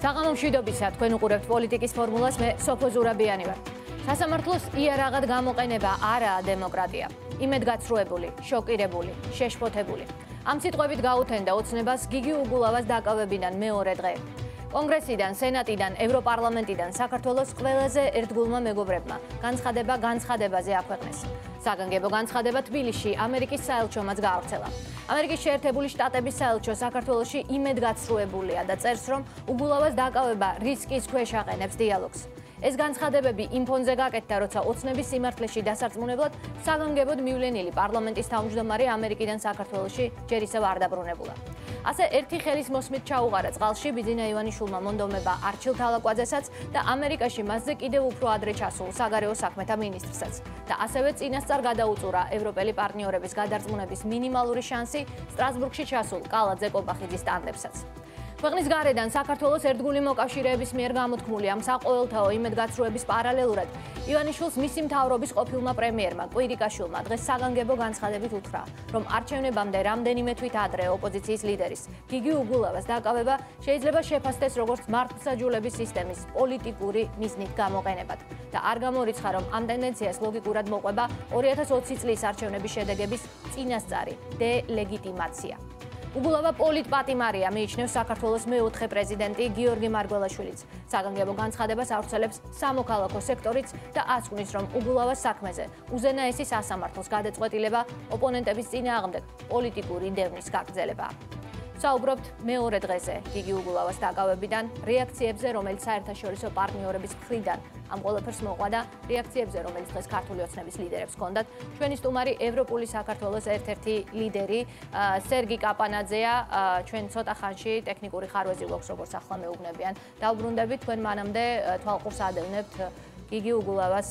საღამო მშვიდობისა, თქვენ უყურებთ პოლიტიკის ფორმულას, მე სოფო ზურაბიანი ვარ. სასამართლოს იარაღად გამოყენება არაა დემოკრატია. იმედგაცრუებული, შოკირებული, შეშფოთებული. ამ სიტყვებით გაუთენდა ოცნებას გიგი უგულავას დაკავებიდან მეორე დღე. კონგრესიდან, სენატიდან, ევროპარლამენტიდან საქართველოს ყველაზე ერთგულმა მეგობრებმა განცხადება განცხადებაზე აქვეყნეს. საგანგებო განცხადება თბილისში ამერიკის საელჩომაც გაავრცელა. ამერიკის შეერთებული შტატების საელჩო საქართველოსში იმედგაცრუებულია და წერს, რომ უგულავას დაკავება რისკის ქვეშ აყენებს დიალოგს. ეს განცხადებები იმ ფონზე გაკეთდა, როცა ოცნების სიმართლეში დასარწმუნებლად საგანგებოდ მივლენილი პარლამენტის თავმჯდომარე ამერიკიდან საქართველოში ჯერ ისევ არ დაბრუნებულა. ასე ერთი ხელის მოსმით ჩაუღარა წყალში ბიძინა ივანიშვილმა მონდომება არჩილ თალაკვაძესაც და ამერიკაში მასზე კიდევ უფრო ადრე ჩასულ საგარეო საქმეთა მინისტრსაც და ასევე წინასწარ გადაუწურა ევროპელი პარტნიორების გადარწმუნების მინიმალური შანსი სტრასბურგში ჩასულ კალაძე კობახიძის სტანდებსაც. ქვეყნის გარედან საქართველოს ერთგული მოკავშირეების მიერ გამოთქმული ამ საყოველთაო იმედგაცრუების პარალელურად ივანიშვილს მისი მთავრობის ყოფილმა პრემიერმა კვირიკაშვილმა დღეს საგანგებო განცხადებით უთხრა, რომ არჩევნებამდე რამდენიმე თვით ადრე ოპოზიციის ლიდერის გიგი უგულავას დაკავება შეიძლება შეფასდეს როგორც მართლმსაჯულების სისტემის პოლიტიკური მიზნით გამოყენებად და არ გამორიცხა, რომ ამ ტენდენციას ლოგიკურად მოყვება 2020 წლის არჩევნების შედეგების წინასწარი დელეგიტიმაცია. უგულავა პოლიტპატიმარია მიიჩნევს საქართველოს მეოთხე პრეზიდენტი გიორგი მარგველაშვილიც. საგანგებო განცხადებას ავრცელებს სამოქალაქო სექტორიც და ასკვნის, რომ უგულავას საქმეზე უზენაესი სასამართლოს გადაწყვეტილება ოპონენტების წინააღმდეგ პოლიტიკური დევნის გაგრძელებაა. საუბრობთ მეორე დღეზე გიგი უგულავას დაკავებიდან რეაქციებზე, რომელიც საერთაშორისო პარტნიორების მხრიდან ამ ყველაფერს მოყვა და რეაქციებზე, რომელიც დღეს ქართული ოცნების ლიდერებს ჰქონდათ. ჩვენი სტუმარი ევროპული საქართველოს ერთ-ერთი ლიდერი სერგი კაპანაძეა. ჩვენ ცოტა ხანში ტექნიკური ხარვეზი გვაქვს, როგორც ახლა მეუბნებიან. დაუბრუნდებით თქვენ მანამდე თვალყურს ადევნებთ იგი უგულავას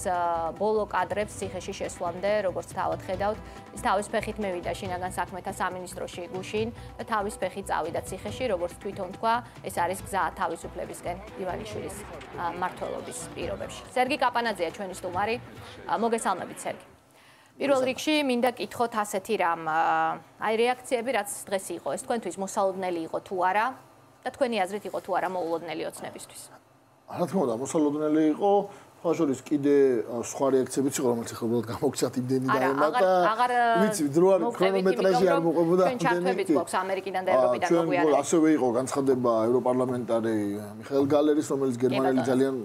ბოლო კადრებს ციხეში შესვლამდე, როგორც თავად ხედავთ, ის თავის ფეხით მევიდა შინაგან საქმეთა სამინისტროში გუშინ და თავის ფეხით წავიდა ციხეში, როგორც თვითონ თქვა, ეს არის გზა თავისუფლებისკენ ივანიშვილის მართლობის პირობებში. სერგი კაპანაძეა ჩვენი სტუმარი. მოგესალმებით, სერგი. პირველ რიგში მინდა კითხოთ ასეთი რამ. აი რეაქციები რაც დღეს იყო, ეს თქვენთვის მოსალოდნელი იყო თუ არა? და თქვენი აზრით იყო თუ არა მოულოდნელი ოცნებისთვის? რა თქმა უნდა, მოსალოდნელი იყო. ხაშორის კიდე სხვა რეაქციებიც იყო რომელიც ახლა უბრალოდ გამოგცათ იმდენი დაემა და ვიცი დრო არ ქრონომეტრაჟი არ მოყვებოდა ჩვენ ჩართვებით გვაქვს ამერიკიდან და ევროპიდან მოგვიანებით. ჩვენ ასევე იყო განცხადება ევროპარლამენტარი მიხეილ გალერის რომელიც გერმანელი ძალიან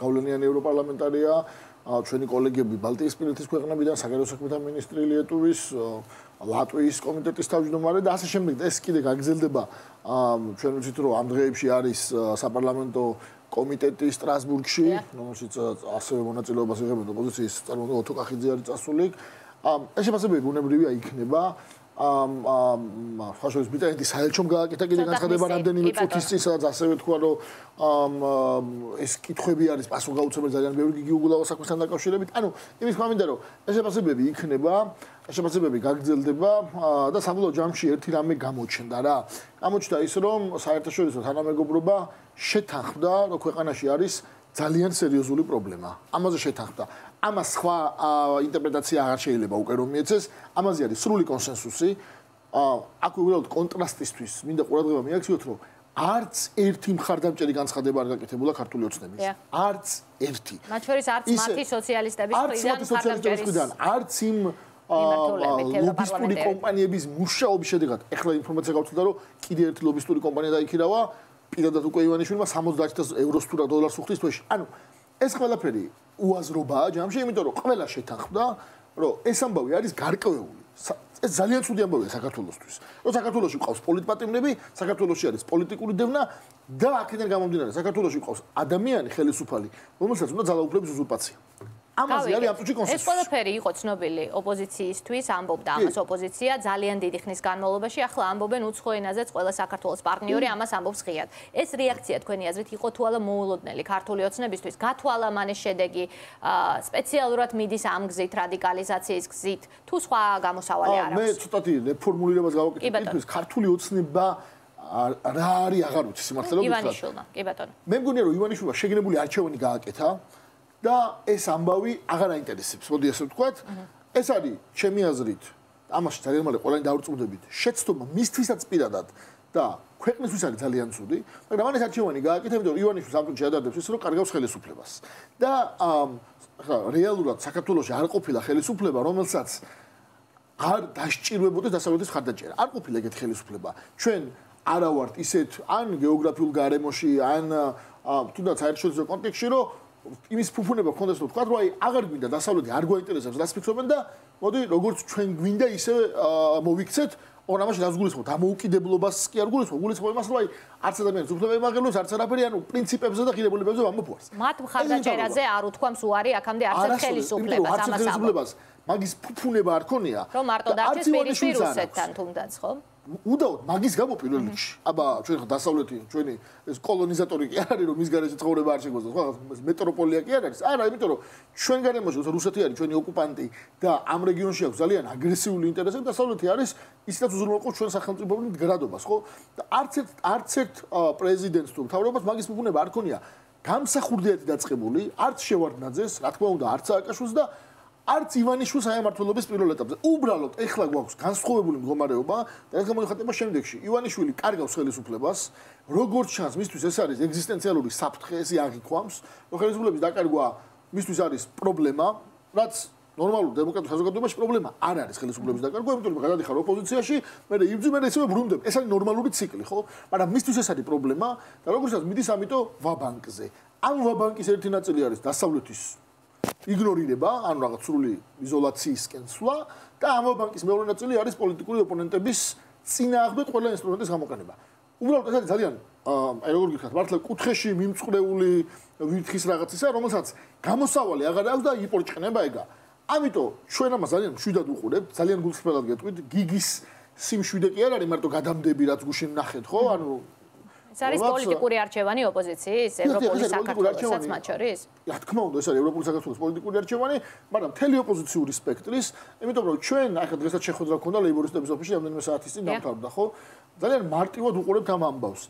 გავლენიანი ევროპარლამენტარია. ჩვენი კოლეგები ბალტიისპირეთის ქვეყნებიდან საგარეო საქმეთა მინისტრი ლიეტუვის ლატვიის კომიტეტის თავმჯდომარე და ასე შემდეგ. ეს კიდე გაგრძელდება. ჩვენ ვიცით რომ ამ დღეებში არის საპარლამენტო კომიტეტი სტრასბურგში, რომელშიც ასევე მონაწილეობას იღებენ ოპოზიციის წარმომადგენელი ოთო კახიძე არის წასული. ეს შეფასებები უნებრივია იქნება. ამ ამ ხაშოვის ბიტაინტის საელჩომ გააკეთა კიდე განცხადება რამდენიმე წუთის წინ, სადაც ასევე თქვა, რომ ამ ეს კითხვები არის პასუხგაუცემელი ძალიან ბევრი გიგი უგულავა საქმესთან დაკავშირებით. ანუ იმის თქმა მინდა, რომ ეს შეფასებები იქნება, შეფასებები გაგრძელდება და საბოლოო ჯამში ერთი რამე გამოჩნდა რა. გამოჩნდა ის, რომ საერთაშორისო თანამეგობრობა შეთანხმდა, რომ ქვეყანაში არის ძალიან სერიოზული პრობლემა. ამაზე შეთანხმდა. ამას სხვა ინტერპრეტაცია აღარ შეიძლება უკვე რომ მიეცეს. ამაზე არის სრული კონსენსუსი. აქ უბრალოდ კონტრასტისთვის მინდა ყურადღება მიაქციოთ, რომ არც ერთი მხარდამჭერი განცხადება არ გაკეთებულა ქართული ოცნების. არც ერთი. მათ შორის არც მათი სოციალისტების მხრიდან, არც იმ ლობისტური კომპანიების მუშაობის შედეგად, ეხლა ინფორმაცია გავწვდა, რომ კიდე ერთი ლობისტური კომპანია დაიქირავა პირადად უკვე ივანიშვილმა 70000 ევროს თუ რა დოლარს უხდის თვეში. ანუ ეს ყველაფერი უაზრობაა ჯამში, იმიტომ რომ ყველა შეთანხმდა, რომ ეს ამბავი არის გარკვეული. ეს ძალიან ცუდი ამბავია საქართველოსთვის. რომ საქართველოსში ყავს პოლიტპატიმრები, საქართველოსში არის პოლიტიკური დევნა და აქედან გამომდინარე, საქართველოსში ყავს ადამიანი ხელისუფალი, რომელსაც უნდა ძალაუფლების უზურპაცია. ამაზე არის აბსოლუტური კონსენსუსი. ეს ყველაფერი იყო ცნობილი ოპოზიციისთვის, ამბობდა ამას ოპოზიცია ძალიან დიდი ხნის განმავლობაში, ახლა ამბობენ უცხო ენაზეც ყველა საქართველოს პარტნიორი ამას ამბობს ღიად. ეს რეაქცია თქვენი აზრით იყო თუ არა მოულოდნელი ქართული ოცნებისთვის? გათვალა მანეს შედეგი სპეციალურად მიდის ამ გზით რადიკალიზაციის გზით თუ სხვა გამოსავალი არ აქვს? მე ცოტათი რეფორმულირებას გავაკეთებ ის ქართული ოცნება რა არის აღარ ვიცი სიმართლე რომ ვთქვა. ივანიშვილმა, კი ბატონო. მე მგონია რომ ივანიშვილმა შეგნებული არჩევანი გააკეთა. და ეს ამბავი აღარ აინტერესებს, მოდი ასე ვთქვათ. ეს არის ჩემი აზრით, ამაში ძალიან მალე ყველანი დაურწმუნდებით. შეცდომა მისთვისაც პირადად და ქვეყნისთვის არის ძალიან ცუდი, მაგრამ ამას არჩევანი გააკეთა, იმიტომ რომ ივანიშვილს ამ შეადარდებს ის რომ კარგავს ხელისუფლებას. და ახლა რეალურად საქართველოს არ ყოფილა ხელისუფლება, რომელსაც არ დასჭირვებოდეს დასავლეთის ხარდაჭერა. არ ყოფილა ეგეთ ხელისუფლება. ჩვენ არა ვართ ისეთ ან გეოგრაფიულ გარემოში, ან თუნდაც საერთაშორისო კონტექსტში, რომ იმის ფუფუნება გქონდეს რომ თქვა, რომ აი აღარ გვინდა დასავლეთი არ გვაინტერესებს რას ფიქრობენ და მოდი როგორც ჩვენ გვინდა ისე მოვიქცეთ ორ ამაში რას გულისხმობთ? ამოუკიდებლობას კი არ გულისხმობ, გულისხმობ იმას, რომ აი არც ადამიანს უფლება იმაღლოს, არც არაფერი, ანუ პრინციპებზე და ღირებულებებზე ამოფუარს. მათ მხარდაჭერაზე არ უთქვამს უარი აქამდე არც ხელისუფლებას ამას ამბობს. მაგის ფუფუნება არ ქონია. რომ მარტო დარჩეს პირისპირუსეთთან თუნდაც, ხო? უდაოდ მაგის გამო პირველ რიგში. აბა ჩვენ ხა დასავლეთი ჩვენი ეს კოლონიზატორი კი არ არის რომ მის გარეშე ცხოვრება არ შეგვეძლოს. ხო მეტროპოლია კი არ არის. არა, იმიტომ რომ ჩვენ გარემოში რუსეთი არის ჩვენი ოკუპანტი და ამ რეგიონში აქვს ძალიან აგრესიული ინტერესები. დასავლეთი არის ისედაც უზრუნველყოფს ჩვენ სახელმწიფოებრივ გრადობას, ხო? და არც ერთ არც ერთ პრეზიდენტს თუ მთავრობას მაგის მიგუნება არ ქონია. გამსახურდიათი დაწყებული, არც შევარდნაძეს, რა თქმა უნდა, არც სააკაშვილს და არც ივანიშვილს აემართლობის პირველ ეტაპზე. უბრალოდ ეხლა გვაქვს განსხვავებული მდგომარეობა და ეს გამოიხატება შემდეგში. ივანიშვილი კარგავს ხელისუფლებას, როგორც ჩანს, მისთვის ეს არის ეგზისტენციალური საფრთხე, ეს აღიქვამს, რომ ხელისუფლების დაკარგვა მისთვის არის პრობლემა, რაც ნორმალურ დემოკრატიულ საზოგადოებაში პრობლემა არ არის ხელისუფლების დაკარგვა, იმიტომ რომ გადადიხარ ოპოზიციაში, მე იბძვი მე ისევე ბრუნდებ. ეს არის ნორმალური ციკლი, ხო? მაგრამ მისთვის ეს არის პრობლემა და როგორც ჩანს, მიდის ამიტომ ვაბანკზე. ამ ვაბანკის ერთი ნაწილი არის დასავლეთის იგნორირება, ანუ რაღაც სრული იზოლაციისკენ სვლა და ამობანკის მეორე ნაწილი არის პოლიტიკური ოპონენტების წინააღმდეგ ყველა ინსტრუმენტის გამოყენება. უბრალოდ ეს არის ძალიან აი როგორ გიხართ, მართლა კუთხეში მიმწყრეული ვირთხის რაღაცისა, რომელსაც გამოსავალი აღარ აქვს და იპორჭნება ეგა. ამიტომ ჩვენ ამას ძალიან მშვიდად უყურებთ, ძალიან გულწრფელად გეტყვით, გიგის სიმშვიდე კი არ არის მარტო გადამდები რაც გუშინ ნახეთ, ხო? ანუ ეს არის პოლიტიკური არჩევანი ოპოზიციის ევროპული საქართველოსაც მათ შორის? რა თქმა უნდა, ეს არის ევროპული საქართველოს პოლიტიკური არჩევანი, მაგრამ მთელი ოპოზიციური სპექტრის, იმიტომ რომ ჩვენ ახლა დღესაც შეხვედრა გქონდა ლეიბორისტების ოფისში რამდენიმე საათის წინ დამთავრდა, ხო? ძალიან მარტივად უყურებთ ამ ამბავს.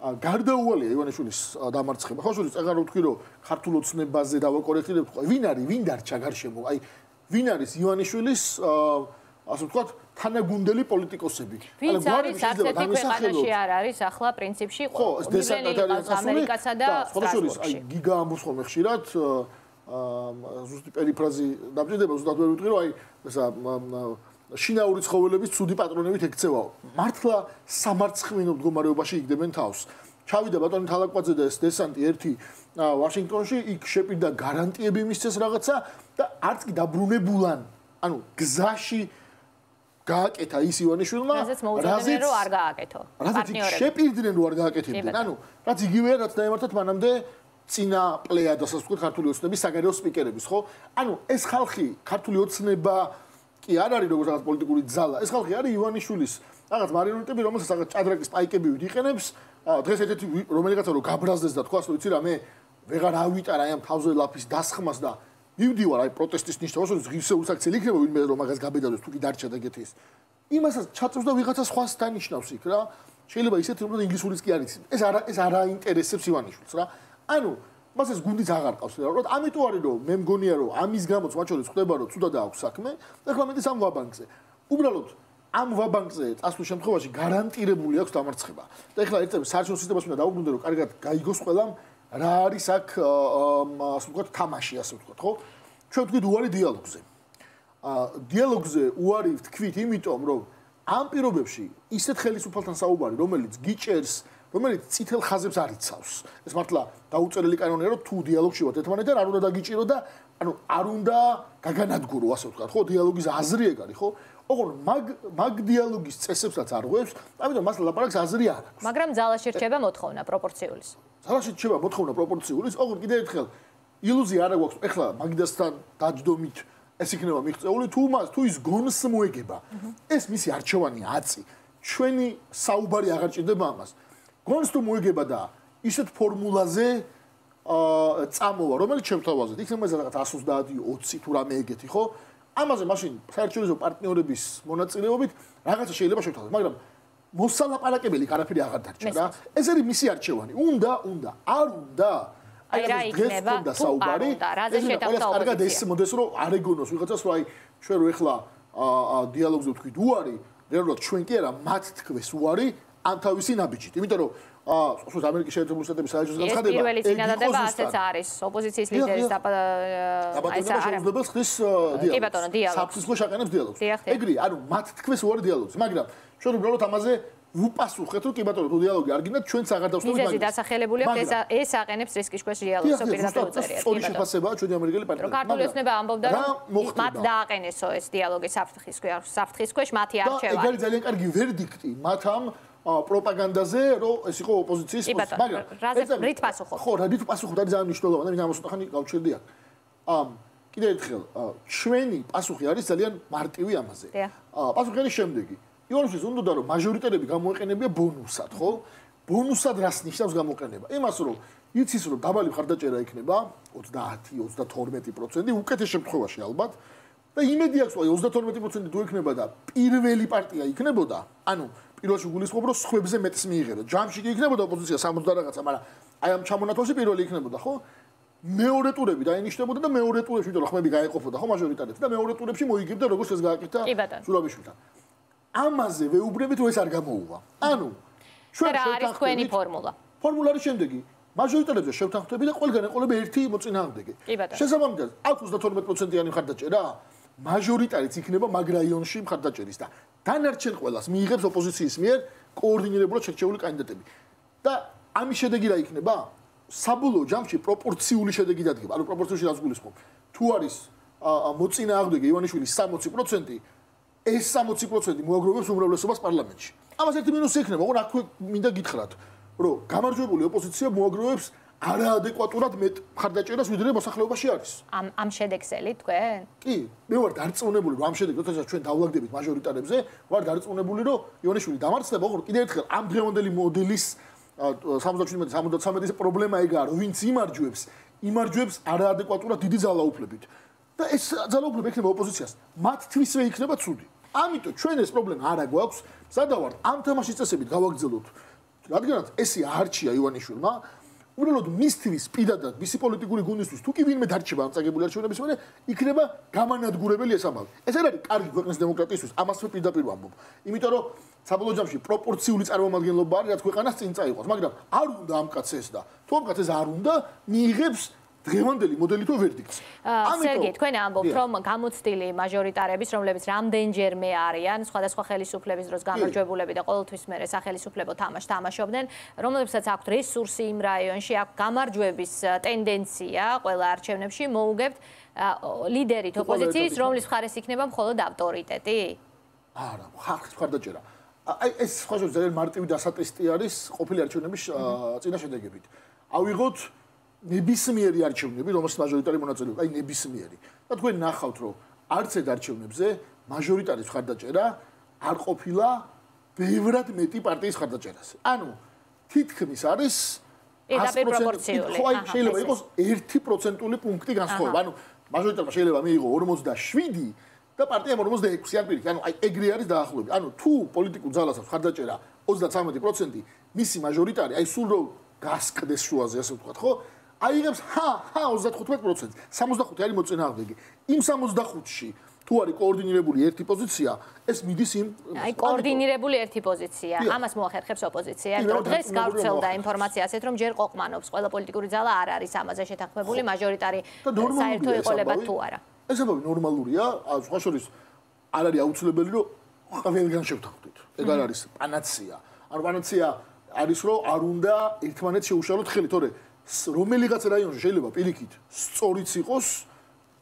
გარდაუვალია ივანიშვილის დამარცხება. ხო, შეიძლება წეგარო ვთქვი, რომ ქართულ ოცნებაზე დავაკორექტირებ, ვინ არის, ვინ დარჩა გარშემო? აი, ვინ არის ივანიშვილის ასე ვთქვათ, თანაგუნდელი პოლიტიკოსები. ვინც არის ასეთი ქვეყანაში არ არის ახლა პრინციპში ხო, ამერიკასა და აი გიგა ამბობს ხოლმე ხშირად აა ზუსტი პერიფრაზი დაბჭდება, ზუსტად ვერ ვიტყვი, რომ აი ესა შინაური ცხოველების ცუდი პატრონებით ექცევაო. მართლა სამარცხინო მდგომარეობაში იგდებენ თავს. ჩავიდა ბატონი თალაკვაძე და ეს დესანტი ერთი ვაშინგტონში იქ შეპირდა გარანტიები მისცეს რაღაცა და არც კი დაბრუნებულან. ანუ გზაში გააკეთა ის ივანიშვილმა, რაზეც რომ არ გააკეთო. პარტნიორები შეპირდნენ რომ არ გააკეთებდნენ. ანუ რაც იგივეა რაც დაემართათ მანამდე წინა პლეადასაც თქვა ქართული ოცნების საგარეო სპიკერების, ხო? ანუ ეს ხალხი ქართული ოცნება კი არ არის როგორც რაღაც პოლიტიკური ძალა. ეს ხალხი არის ივანიშვილის რაღაც მარიონეტები, რომელსაც რაღაც ჭადრაკის პაიკები ვიდიყენებს. დღეს ერთ-ერთი რომელიღაცა რომ გაბრაზდეს და თქვას რომ იცი რა მე ვეღარ ავიტარ აი ამ თავზე ლაფის დასხმას და მივდივარ აი პროტესტის ნიშნავს რომ ღირსეული საქციელი იქნება ვინმე რომ მაგას გაბედავდეს თუ კი დარჩა და გეთის. იმასაც ჩაწევს და ვიღაცა სხვას დანიშნავს იქ რა. შეიძლება ისეთი რომ ინგლისურიც კი არის ეს არა ეს არა ინტერესებს ივანიშვილს რა. ანუ მას ეს გუნდიც აღარ ყავს რა რომ ამიტომ არის რომ მე მგონია რომ ამის გამოც მათ შორის ხდება რომ ცუდა და აქვს საქმე და ხლა მეტი სამ ვაბანკზე. უბრალოდ ამ ვაბანკზე წასულ შემთხვევაში გარანტირებული აქვს დამარცხება. და ეხლა ერთ საერთო სისტემას უნდა დაუბრუნდე რომ კარგად გაიგოს ყველამ რა არის აქ ასე ვთქვათ თამაში ასე ვთქვათ ხო? ჩვენ ვთქვით უარი დიალოგზე. ა დიალოგზე უარი ვთქვით იმიტომ რომ ამ პირობებში ისეთ ხელისუფალთან საუბარი რომელიც გიჭერს რომელიც ცითელ ხაზებს არ იცავს. ეს მართლა დაუწერელი კანონია რომ თუ დიალოგში ვართ ერთმანეთთან არ უნდა დაგიჭირო და ანუ არ უნდა გაგანადგურო ასე ვთქვათ ხო? დიალოგის აზრი ეგ არის ხო ოღონ მაგ მაგ დიალოგის წესებსაც არ ღვევს ამიტომ მას ლაპარაკს აზრი არ აქვს მაგრამ ძალაში რჩება მოთხოვნა პროპორციულის სალაში შევა მოთხოვნა პროპორციული, ოღონდ კიდევ ერთხელ ილუზია არ აქვს, ეხლა მაგიდასთან დაჯდომით ეს იქნება მიღწეული თუ მას თუ ის გონს მოეგება. ეს მისი არჩევანი აწი. ჩვენი საუბარი აღარ ჭირდება ამას. გონს თუ მოეგება და ისეთ ფორმულაზე აა წამოვა, რომელიც ჩემთავაზეთ, იქნება ეს რაღაც 130, 20 თუ რამე ეგეთი, ხო? ამაზე მაშინ საერთაშორისო პარტნიორების მონაწილეობით რაღაცა შეიძლება შევთავაზოთ, მაგრამ მოსალაპარაკებელი კარაფერი აღარ დარჩა რა. ეს არის მისი არჩევანი. უნდა, უნდა, არ უნდა. აი რა იქნება თუ არ უნდა, რაზე შეტავდა ოპოზიცია. კარგად ეს მოდეს რომ არეგონოს ვიღაცას რომ აი ჩვენ რო ეხლა დიალოგზე ვთქვით უარი, რეალურად ჩვენ კი არა მათ თქვეს უარი, ამ თავისი ნაბიჯით. იმიტომ რომ აა სწორედ ამერიკის შეერთებული შტატების საერთო განცხადება ეს პირველი წინადადება ასეც არის. ოპოზიციის ლიდერის და აი ეს არა უძლებელს ხის დიალოგს. კი ბატონო, დიალოგს. ეგრე, ანუ მათ თქმეს უარი დიალოგს, მაგრამ ჩვენ უბრალოდ ამაზე უპასუხეთ რომ კი ბატონო თუ დიალოგი არ გინდა ჩვენც აღარ დავსწრებით მაგრამ მიზეზი დასახელებული აქვს ეს ეს აყენებს რისკის ქვეშ დიალოგს პირდაპირ უწერიათ სწორი შეფასებაა ჩვენი ამერიკელი პარტნიორები. მაგრამ ქართული ოცნება ამბობდა რომ მათ დააყენესო ეს დიალოგი საფრთხის ქვეშ საფრთხის ქვეშ მათი არჩევა და ეგ არის ძალიან კარგი ვერდიქტი მათ ამ პროპაგანდაზე რომ ეს იყო ოპოზიციის მაგრამ რაზე რით პასუხობ? ხო რით პასუხობ? და ძალიან მნიშვნელოვანია მე ამას ხანი გავჩერდი აქ. ამ კიდე ერთხელ ჩვენი პასუხი არის ძალიან მარტივი ამაზე. პასუხი არის შემდეგი. იონსის უნდა რომ მაჟორიტარები გამოეყენებია ბონუსად, ხო? ბონუსად რას ნიშნავს გამოყენება? იმას რომ იცის რომ დაბალი ხარდაჭერა იქნება 30-32% უკეთეს შემთხვევაში ალბათ. და იმედი აქვს რომ 32% თუ იქნება და პირველი პარტია იქნებოდა, ანუ პირველში გულისხმობ რომ სხვებზე მეტს მიიღებდა. ჯამში კი იქნებოდა ოპოზიცია 60 და რაღაცა, მაგრამ აი ამ ჩამონათვალში პირველი იქნებოდა, ხო? მეორე ტურები დაინიშნებოდა და მეორე ტურებში რომ ხმები გაეყოფოდა ხო მაჟორიტარებს და მეორე ტურებში მოიგებდა როგორც ეს გააკეთა სულაბიშვილთან. ამაზე ვეუბნებით რომ ეს არ გამოუვა. ანუ ჩვენ შევთანხმდებით თქვენი ფორმულა. ფორმულა არის შემდეგი. მაჟორიტარებზე შევთანხმდებით და ყველგან ეყოლება ერთი მოწინააღმდეგე. შესაბამისად, აქვს 32%-იანი მხარდაჭერა. მაჟორიტარიც იქნება მაგ რაიონში მხარდაჭერის და დანარჩენ ყველას მიიღებს ოპოზიციის მიერ კოორდინირებულად შერჩეული კანდიდატები. და ამის შედეგი რა იქნება? საბოლოო ჯამში პროპორციული შედეგი დადგება. ანუ პროპორციული რაც გულისხმობ. თუ არის მოწინააღმდეგე ივანიშვილის 60%, ეს 60% მოაგროვებს უმრავლესობას პარლამენტში. ამას ერთი მინუსი ექნება, ოღონდ აქვე მინდა გითხრათ, რომ გამარჯვებული ოპოზიცია მოაგროვებს არაადეკვატურად მეტ მხარდაჭერას ვიდრე მოსახლეობაში არის. ამ ამ შედეგსელი თქვენ? კი, მე ვარ დარწმუნებული, რომ ამ შედეგს, როდესაც ჩვენ დავლაგდებით მაჟორიტარებზე, ვარ დარწმუნებული, რომ იონიშვილი დამარცხდება, ოღონდ კიდევ ერთხელ ამ დღევანდელი მოდელის 77-73-ის პრობლემა ეგაა, რომ ვინც იმარჯვებს, იმარჯვებს არაადეკვატურად დიდი ძალაუფლებით. და ეს ძალაუფლება ექნება ოპოზიციას. მათ თვისვე იქნება ცუდი. ამიტომ ჩვენ ეს პრობლემა არა გვაქვს. სადავართ ამ თემაში წესებით გავაგზავნოთ. რადგანაც ესე არჩია ივანიშვილმა, უბრალოდ მისთვის პირადად მისი პოლიტიკური გუნდისთვის თუ კი ვინმე დარჩება ამ წაგებული არჩევნების მერე იქნება გამანადგურებელი ეს ამბავი. ეს არ არის კარგი ქვეყნის დემოკრატიისთვის, ამასვე პირდაპირ ვამბობ. იმიტომ რომ საბოლოო ჯამში პროპორციული წარმომადგენლობა არის რაც ქვეყანას წინ წაიღოს, მაგრამ არ უნდა ამ კაცს ეს და თუ ამ კაცს არ უნდა მიიღებს დღევანდელი მოდელი თუ ვერდიქტს. ამიტომ სერგეი, თქვენ ამბობთ, რომ გამოცდილი მაჟორიტარების, რომლებიც რამდენჯერმე არიან სხვადასხვა ხელისუფლების დროს გამარჯვებულები და ყოველთვის მე სახელისუფლებო თამაშ თამაშობდნენ, რომლებსაც აქვთ რესურსი იმ რაიონში, აქვს გამარჯვების ტენდენცია ყველა არჩევნებში, მოუგებთ ლიდერით ოპოზიციის, რომლის მხარეს იქნება მხოლოდ ავტორიტეტი? არა, ხალხის მხარდაჭერა. აი ეს სხვა შორის ძალიან მარტივი დასატესტი არის ყოფილი არჩევნების წინა შედეგებით. ავიღოთ ნებისმიერი არჩევნები, რომელსაც მაჟორიტარი მონაწილეობა, აი ნებისმიერი. და თქვენ ნახავთ, რომ არც ერთ არჩევნებზე მაჟორიტარის ხარდაჭერა არ ყოფილა ბევრად მეტი პარტიის ხარდაჭერაზე. ანუ თითქმის არის 100%. ხო, აი შეიძლება იყოს 1%-ული პუნქტი განსხვავება. ანუ მაჟორიტარმა შეიძლება მიიღო 47 და პარტიამ 46 ან პირიქით. ანუ აი ეგრე არის დაახლოებით. ანუ თუ პოლიტიკურ ძალას აქვს ხარდაჭერა 33%, მისი მაჟორიტარი აი სულ რო გასკდეს შუაზე, ასე ვთქვათ, ხო? აიღებს ჰა ჰა 35%. 65 არის მოწინააღმდეგე. იმ 65-ში თუ არის კოორდინირებული ერთი პოზიცია, ეს მიდის იმ აი კოორდინირებული ერთი პოზიცია. ამას მოახერხებს ოპოზიცია. დღეს გავრცელდა ინფორმაცია ასეთ რომ ჯერ ყოყმანობს, ყველა პოლიტიკური ძალა არ არის ამაზე შეთანხმებული, მაჟორიტარი საერთო ეყოლება თუ არა. ეს ამბავი ნორმალურია, სხვა შორის არ არის აუცილებელი რომ ყველგან შევთანხმდით. ეგ არ არის პანაცია. ანუ პანაცია არის რომ არ უნდა ერთმანეთს შეუშალოთ ხელი, თორე რომელიღაც რაიონში შეიძლება პირიქით სწორიც იყოს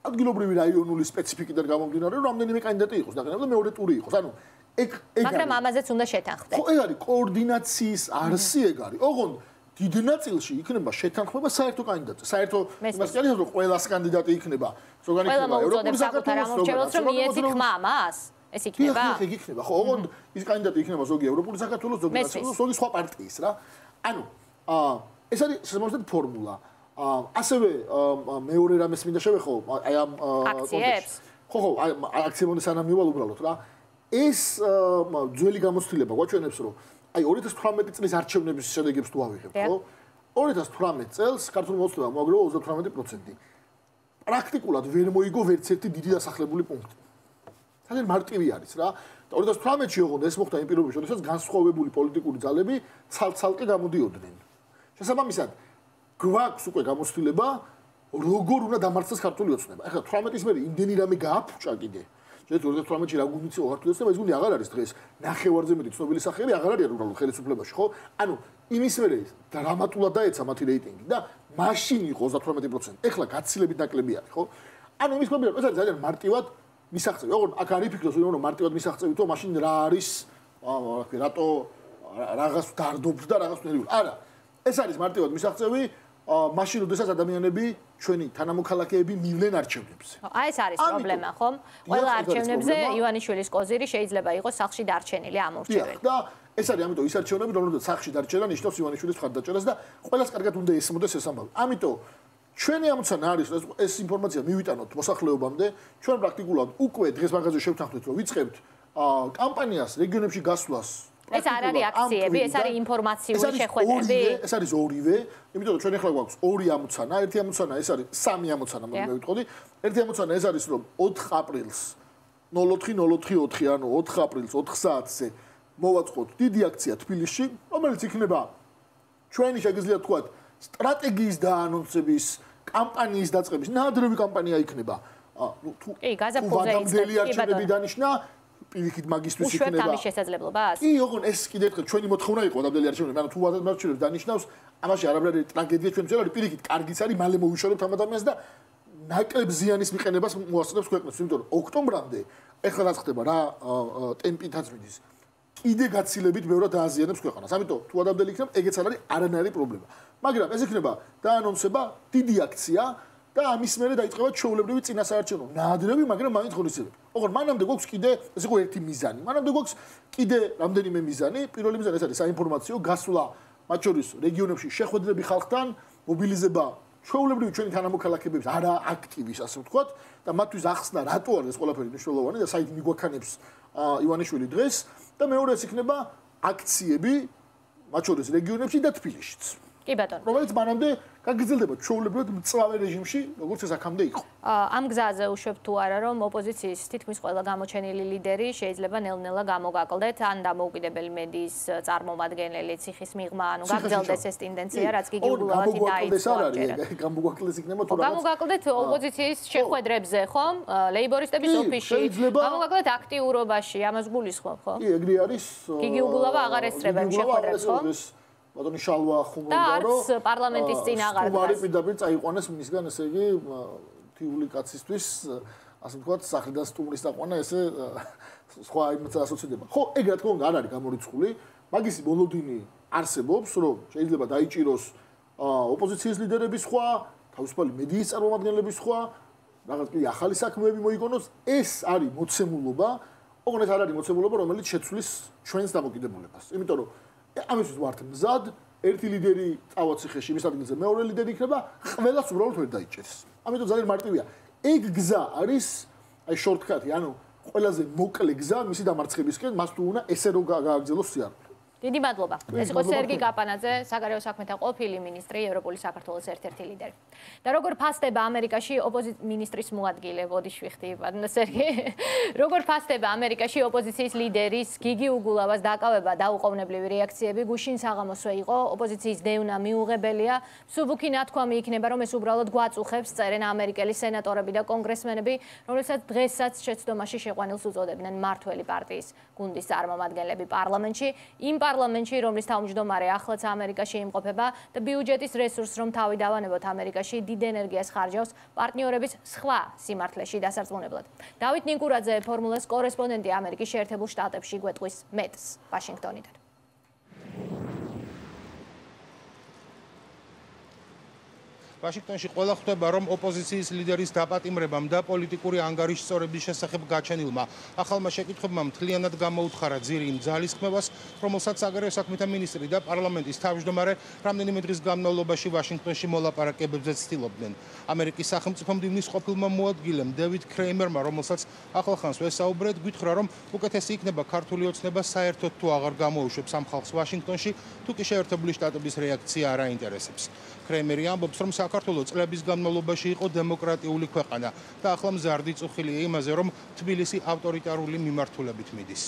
ადგილობრივი რაიონული სპეციფიკიდან გამომდინარე რომ რამდენიმე კანდიდატი იყოს. და განაცხადა მეორე ტური იყოს. ანუ ეგ ეგ მაგრამ ამაზეც უნდა შეთანხმდეთ ხო ეგ არის კოორდინაციის არსი ეგ არის. ოღონდ დიდ ნაწილში იქნება შეთანხმება საერთო კანდიდატზე. საერთო იმას კი არის რომ ყველას კანდიდატი იქნება. ზოგადად იქნება ევროპული საქართველოს რომ რომ მიეცი ხმა მას ეს იქნება. ეგ იქნება. ხო ოღონდ ის კანდიდატი იქნება ზოგი ევროპული საქართველოს ზოგი ნაციონალური ზოგი სხვა პარტიის რა. ანუ აა ეს არის შესაბამისად ფორმულა. ასევე მეორე რამეს მინდა შევეხო აი ამ აქციებს. ხო ხო, აი აქციები სანამ მივალ უბრალოდ რა. ეს ძველი გამოცდილება გვაჩვენებს რომ აი 2018 წლის არჩევნების შედეგებს თუ ავიღებ, ხო? 2018 წელს ქართული მოსვლება მოაგროვა 38%. პრაქტიკულად ვერ მოიგო ვერც ერთი დიდი დასახლებული პუნქტი. ძალიან მარტივი არის რა. და 2018-ში ოღონდ ეს მოხდა იმ პირობებში, როდესაც განსხვავებული პოლიტიკური ძალები ცალ-ცალკე გამოდიოდნენ. შესაბამისად, გვაქვს უკვე გამოცდილება როგორ უნდა დამარცხდეს ქართული ოცნება. ახლა 18-ის მერე იმდენი რამე გააფუჭა კიდე. შეიძლება 2018-ში რა ოღარ თუდეს და ეს გუნდი აღარ არის დღეს. ნახევარზე მეტი ცნობილი სახეები აღარ არის უბრალოდ ხელისუფლებაში, ხო? ანუ იმის მერე დრამატულად დაეცა მათი რეიტინგი და მაშინ იყო 38%. ეხლა გაცილებით ნაკლები არის, ხო? ანუ იმის მერე ეს არის ძალიან მარტივად მისაღწევი. ოღონდ აქ არის ფიქრობს, რომ მარტივად მისაღწევი თუ მაშინ რა არის? აა რატო რაღაც დარდობს და რაღაც ნერვი. არა. ეს არის მარტივად მისაღწევი. მაშინ როდესაც ადამიანები ჩვენი თანამოქალაქეები მივლენ არჩევნებზე. აი ეს არის პრობლემა, ხომ? ყველა არჩევნებზე ივანიშვილის კოზირი შეიძლება იყოს სახში დარჩენილი ამორჩეველი. და ეს არის ამიტომ ის არჩევნები, რომელთაც სახში დარჩენა ნიშნავს ივანიშვილის მხარდაჭერას და ყველას კარგად უნდა ესმოდეს ეს ამბავი. ამიტომ ჩვენი ამოცანა არის ეს ინფორმაცია მივიტანოთ მოსახლეობამდე. ჩვენ პრაქტიკულად უკვე დღეს მაგაზე შევთანხმდით, რომ ვიწყებთ კამპანიას რეგიონებში გასვლას ეს არ არის აქციები, ეს არის ინფორმაციული შეხვედრები. ეს არის ორივე, იმიტომ რომ ჩვენ ახლა გვაქვს ორი ამოცანა, ერთი ამოცანა ეს არის სამი ამოცანა, მე ვიტყოდი. ერთი ამოცანა ეს არის რომ 4 აპრილს 0404 ანუ 4 აპრილს 4 საათზე მოვაწყოთ დიდი აქცია თბილისში, რომელიც იქნება ჩვენი შეგიძლიათ თქვა სტრატეგიის დაანონსების, კამპანიის დაწყების, ნადრევი კამპანია იქნება. ნუ თუ კი, გაზაფხულზე იქნება. დანიშნა პირიქით მაგისტრის იქნება. უშვებთ ამის შესაძლებლობას? კი, ოღონ ეს კიდე ერთხელ ჩვენი მოთხოვნა იყო დაბდელი არჩევნები, მაგრამ თუ ვადამარჩევნებს დანიშნავს, ამაში არაბლარი ტრაგედია ჩვენ ვწერთ, პირიქით კარგიც არის, მალე მოვიშორებთ ამ ადამიანს და ნაკლებ ზიანის მიყენებას მოასწრებს ქვეყნებს, იმიტომ რომ ოქტომბრამდე ეხლა რაც ხდება რა ტემპითაც მიდის. კიდე გაცილებით ბევრად დააზიანებს ქვეყანას. ამიტომ თუ ადამდელი იქნება, ეგეც არ არის არანაირი პრობლემა. მაგრამ ეს იქნება დაანონსება დიდი აქცია და ამის მერე დაიწყება ჩაოლებრივი წინასაარჩევნო. ნაადრევი, მაგრამ მაინც ხორისები. ოღონდ მანამდე გვაქვს კიდე ეს იყო ერთი მიზანი. მანამდე გვაქვს კიდე რამდენიმე მიზანი. პირველი მიზანი ეს არის საინფორმაციო გასვლა მათ შორის რეგიონებში შეხვედრები ხალხთან, მობილიზება ჩაოლებრივი ჩვენი თანამოქალაქეების არა აქტივის ასე ვთქვათ და მათთვის ახსნა რატო არის ეს ყველაფერი მნიშვნელოვანი და საით მიგვაქანებს ივანიშვილი დღეს და მეორეც იქნება აქციები მათ შორის რეგიონებში და თბილისშიც. კი ბატონო. რომელიც მანამდე გაგრძელდება ჩვეულებრივად მწვავე რეჟიმში, როგორც ეს აქამდე იყო. ამ გზაზე უშვებ თუ არა, რომ ოპოზიციის თითქმის ყველა გამოჩენილი ლიდერი შეიძლება ნელ-ნელა გამოგაკლდეთ, ან დამოუკიდებელი მედიის წარმომადგენელი ციხის მიღმა, ანუ გაგრძელდეს ეს ტენდენცია, რაც კი გიგულავათი დაიწყო. გამოგაკლდეს იქნება თუ რაღაც. გამოგაკლდეთ ოპოზიციის შეხვედრებზე, ხომ? ლეიბორისტების ოფისში. გამოგაკლდეთ აქტიურობაში, ამას გულისხმობ, ხო? კი, ეგრე არის. გიგულავა აღარ ესწრება შეხვედრებს, ხო? ბატონი შალვა ხუმრობა და არც პარლამენტის წინ აღარ გასა. უარი პირდაპირ წაიყვანეს მისგან ესე იგი თიული კაცისთვის ასე ვთქვათ სახლიდან სტუმრის დაყვანა ესე სხვა იმით ასოცირდება. ხო, ეგ რა თქმა უნდა არ არის გამორიცხული, მაგისი ბოლოდინი არსებობს, რომ შეიძლება დაიჭიროს ოპოზიციის ლიდერების სხვა, თავისუფალი მედიის წარმომადგენლების სხვა, რაღაც კი ახალი საქმეები მოიგონოს, ეს არის მოცემულობა, ოღონდ ეს არ არის მოცემულობა, რომელიც შეცვლის ჩვენს დამოკიდებულებას. იმიტომ რომ ამისთვის ვართ მზად. ერთი ლიდერი წავაციხეში მის ადგილზე მეორე ლიდერი იქნება ყველას უბრალოდ ვერ დაიჭერს. ამიტომ ძალიან მარტივია. ეგ გზა არის აი შორტკატი ანუ ყველაზე მოკლე გზა მისი დამარცხებისკენ მას თუ უნდა ესე რომ გააგრძელოს სიარული დიდი მადლობა. ეს იყო სერგი კაპანაძე, საგარეო საქმეთა ყოფილი ministri ევროპული საქართველოს ერთ-ერთი ლიდერი. და როგორ ფასდება ამერიკაში ოპოზიციის ministris მოადგილე, ბოდიშვი ხდი, პარნა სერგი. როგორ ფასდება ამერიკაში ოპოზიციის ლიდერის გიგი უგულავას დაკავება და უყოვნებლივი რეაქციები გუშინ საღამოსვე იყო, ოპოზიციის დევნა მიუღებელია. სუბუქი ნათქვამი იქნება, რომ ეს უბრალოდ გვაწუხებს წერენ ამერიკელი სენატორები და კონგრესმენები, რომელსაც დღესაც შეცდომაში შეყვანილს უწოდებდნენ მართველი პარტიის გუნდის წარმომადგენლები პარლამენტში. იმ პარლამენტში, რომლის თავმჯდომარე ახლაც ამერიკაში იმყოფება და ბიუჯეტის რესურს რომ თავი დავანებოთ ამერიკაში დიდ ენერგიას ხარჯავს პარტნიორების სხვა სიმართლეში დასარწმუნებლად. დავით ნიკურაძე ფორმულას კორესპონდენტი ამერიკის შეერთებულ შტატებში გვეტყვის მეტს ვაშინგტონიდან. ვაშინგტონში ყველა ხვდება რომ ოპოზიციის ლიდერის დაპატიმრებამ და პოლიტიკური ანგარიშის სწორების შესახებ გაჩენილმა. ახალმა შეკითხვებმა მთლიანად გამოუთხარა ძირი იმ ძალისხმევას რომელსაც საგარეო საქმეთა მინისტრი და პარლამენტის თავმჯდომარე რამდენიმე დღის განმავლობაში ვაშინგტონში მოლაპარაკებებზე ცდილობდნენ. ამერიკის სახელმწიფო მდივნის ყოფილმა მოადგილემ დევიდ კრეიმერმა რომელსაც ახალხანს ვესაუბრეთ გითხრა რომ უკეთესი იქნება ქართული ოცნება საერთოდ თუ აღარ გამოუშვებს ამ ხალხს ვაშინგტონში თუ კი შეერთებული შტატების რეაქცია არ აინტერესებს. კრეიმერი ამბობს რომ საქართველოს წლების განმავლობაში იყო დემოკრატიული ქვეყანა და ახლა მზარდი წუხილია იმაზე, რომ თბილისი ავტორიტარული მიმართულებით მიდის.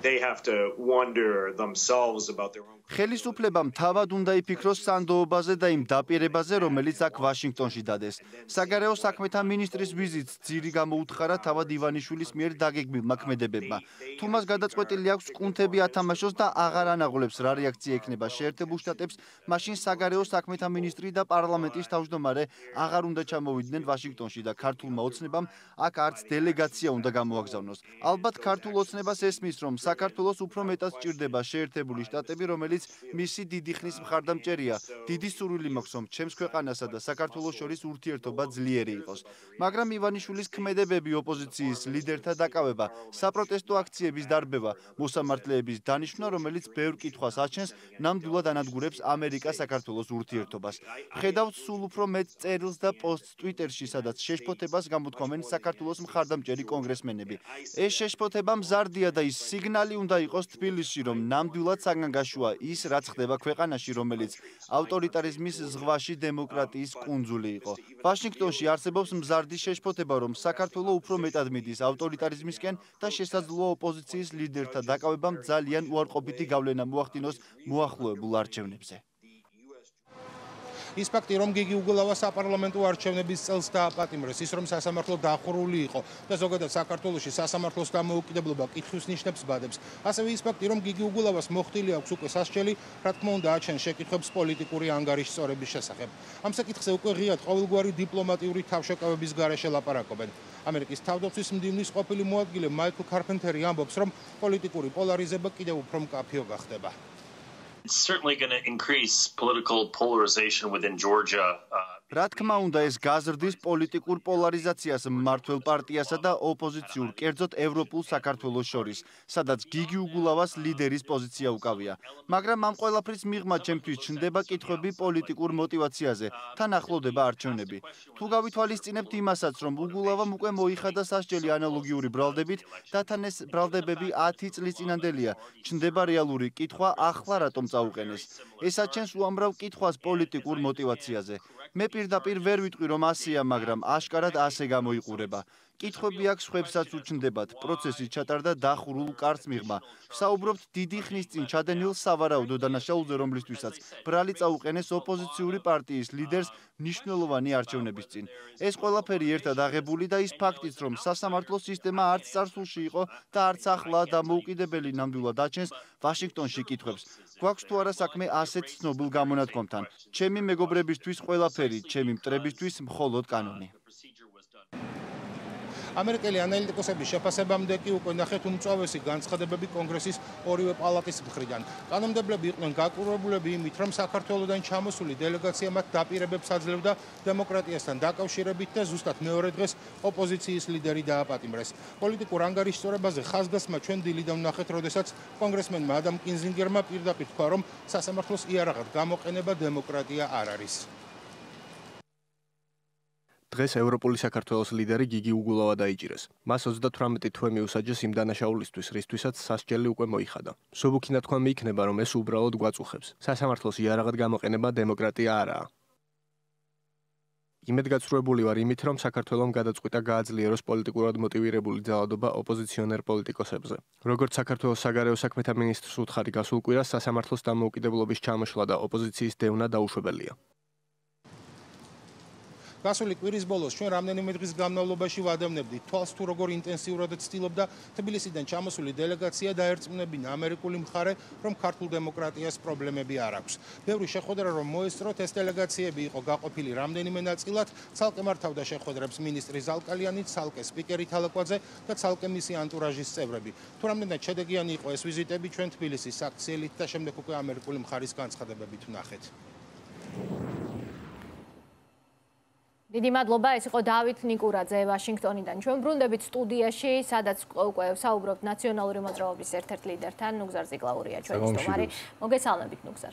they have to wonder themselves about their own ხელისუფლებამ თავად უნდა იფიქროს სანდოობაზე და იმ დაპირებაზე, რომელიც აქ ვაშინგტონში დადეს. საგარეო საქმეთა მინისტრის ვიზიტს ძირი გამოუთხარა თავად ივანიშვილის მიერ დაგეგმილ მაქმედებებმა. თუ მას გადაწყვეტილი აქვს კუნთები ათამაშოს და აღარ ანაღლებს რა რეაქცია ექნება შეერთებულ შტატებს, მაშინ საგარეო საქმეთა მინისტრი და პარლამენტის თავმჯდომარე აღარ უნდა ჩამოვიდნენ ვაშინგტონში და ქართულმა ოცნებამ აქ არც დელეგაცია უნდა გამოაგზავნოს. ალბათ ქართულ ოცნებას ესმის, რომ საქართველოს უფრო მეტად სჭირდება შეერთებული შტატები, რომელიც რომელიც მისი დიდი ხნის მხარდამჭერია. დიდი სურვილი მაქვს, რომ ჩემს ქვეყანასა და საქართველოს შორის ურთიერთობა ძლიერი იყოს. მაგრამ ივანიშვილის ქმედებები ოპოზიციის ლიდერთა დაკავება, საპროტესტო აქციების დარბევა, მოსამართლეების დანიშვნა, რომელიც ბევრ კითხვას აჩენს, ნამდვილად ანადგურებს ამერიკა-საქართველოს ურთიერთობას. ხედავთ სულ უფრო მეტ წერილს და პოსტს Twitter-ში, სადაც შეშფოთებას გამოთქვამენ საქართველოს მხარდამჭერი კონგრესმენები. ეს შეშფოთება მზარდია და ის სიგნალი უნდა იყოს თბილისში, რომ ნამდვილად საგანგაშოა ის რაც ხდება ქვეყანაში, რომელიც ავტორიტარიზმის ზღვაში დემოკრატიის კუნძული იყო. ვაშინგტონში არსებობს მზარდი შეშფოთება, რომ საქართველოს უფრო მეტად მიდის ავტორიტარიზმისკენ და შესაძლოა ოპოზიციის ლიდერთა დაკავებამ ძალიან უარყოფითი გავლენა მოახდინოს მოახლოებულ არჩევნებზე. ის ფაქტი რომ გიგი უგულავა საპარლამენტო არჩევნების წელს დააპატიმრეს ის რომ სასამართლო დახურული იყო და ზოგადად საქართველოსში სასამართლოს დამოუკიდებლობა კითხვის ნიშნებს ბადებს. ასევე ის ფაქტი რომ გიგი უგულავას მოხდილი აქვს უკვე სასჯელი რა თქმა უნდა აჩენ შეკითხვებს პოლიტიკური ანგარიშ სწორების შესახებ. ამ საკითხზე უკვე ღიად ყოველგვარი დიპლომატიური თავშეკავების გარეშე ლაპარაკობენ. ამერიკის თავდაცვის მდივნის ყოფილი მოადგილე მაიკლ კარპენტერი ამბობს რომ პოლიტიკური პოლარიზება კიდევ უფრო მკაფიო გახდება it's certainly going to increase political polarization within Georgia. Uh, რა თქმა უნდა, ეს გაზრდის პოლიტიკურ პოლარიზაციას მმართველ პარტიასა და ოპოზიციურ, კერძოდ ევროპულ საქართველოს შორის, სადაც გიგი უგულავას ლიდერის პოზიცია უკავია. მაგრამ ამ ყველაფრის მიღმა ჩემთვის ჩნდება კითხვები პოლიტიკურ мотивაციაზე, თან ახლოვდება არჩევნები. თუ გავითვალისწინებთ იმასაც, რომ უგულავამ უკვე მოიხადა სასჯელი ანალოგიური ბრალდებით და თან ეს ბრალდებები 10 წლის წინანდელია, ჩნდება რეალური კითხვა ახლა რატომ წაუყენეს. ეს აჩენს უამრავ კითხვას პოლიტიკურ мотивაციაზე. მე პირდაპირ ვერ ვიტყვი რომ ასეა, მაგრამ აშკარად ასე გამოიყურება. კითხვები აქვს ხვებსაც უჩნდებათ. პროცესი ჩატარდა დახურულ კარს მიღმა. საუბრობთ დიდი ხნის წინ ჩადენილ სავარაუდო დანაშაულზე, რომლისთვისაც ბრალი წაუყენეს ოპოზიციური პარტიის ლიდერს ნიშნულოვანი არჩევნების წინ. ეს ყველაფერი ერთად აღებული და ის ფაქტიც, რომ სასამართლო სისტემა არც წარსულში იყო და არც ახლა დამოუკიდებელი ნამდვილად აჩენს ვაშინგტონში კითხვებს. გვაქვს თუ არა საქმე ასეთ ცნობილ გამონათქვამთან. ჩემი მეგობრებისთვის ყველაფერი, ჩემი მტრებისთვის მხოლოდ კანონი. ამერიკელი ანალიტიკოსების შეფასებამდე კი უკვე ნახეთ უმწვავესი განცხადებები კონგრესის ორივე პალატის მხრიდან. კანონმდებლები იყვნენ გაკურებულები იმით, რომ საქართველოსდან ჩამოსული დელეგაცია მათ დაპირებებს აძლევდა დემოკრატიასთან დაკავშირებით და ზუსტად მეორე დღეს ოპოზიციის ლიდერი დააპატიმრეს. პოლიტიკურ ანგარიშსწორებაზე ხაზგასმა ჩვენ დილიდან ნახეთ, როდესაც კონგრესმენმა ადამ კინზინგერმა პირდაპირ თქვა, რომ სასამართლოს იარაღად გამოყენება დემოკრატია არ არის. დღეს ევროპული საქართველოს ლიდერი გიგი უგულავა დაიჭირეს. მას 38 თვე მიუსაჯეს იმ დანაშაულისთვის, რისთვისაც სასჯელი უკვე მოიხადა. სუბუქი ნათქვამი იქნება, რომ ეს უბრალოდ გვაწუხებს. სასამართლოს იარაღად გამოყენება დემოკრატია არაა. იმედგაცრუებული ვარ იმით, რომ საქართველოს გადაწყვიტა გააძლიეროს პოლიტიკურად მოტივირებული ძალადობა ოპოზიციონერ პოლიტიკოსებზე. როგორც საქართველოს საგარეო საქმეთა მინისტრს უთხარი გასულ კვირას სასამართლოს დამოუკიდებლობის ჩამოშლა და ოპოზიციის დევნა დაუშვებელია. გასული კვირის ბოლოს ჩვენ რამდენიმე დღის განმავლობაში ვადევნებდით თვალს თუ როგორ ინტენსიურად ცდილობდა თბილისიდან ჩამოსული დელეგაცია დაერწმუნებინა ამერიკული მხარე, რომ ქართულ დემოკრატიას პრობლემები არ აქვს. ბევრი შეხვედრა რომ მოესწროთ ეს დელეგაციები იყო გაყოფილი რამდენიმე ნაწილად, ცალკე მართავდა შეხვედრებს მინისტრი ზალკალიანი, ცალკე სპიკერი თალაკვაძე და ცალკე მისი ანტურაჟის წევრები. თუ რამდენად შედეგიანი იყო ეს ვიზიტები ჩვენ თბილისის აქციელით და შემდეგ უკვე ამერიკული მხარის განცხადებებით ვნახეთ. დიდი მადლობა. ეს იყო დავით ნიკურაძე ვაშინგტონიდან. ჩვენ ბრუნდებით სტუდიაში სადაც უკვე საუბრობთ ნაციონალური მოძრაობის ერთ-ერთ ლიდერთან ნუგზარ ზიგლაურია ჩვენი სტუმარი. მოგესალმებით ნუგზარ.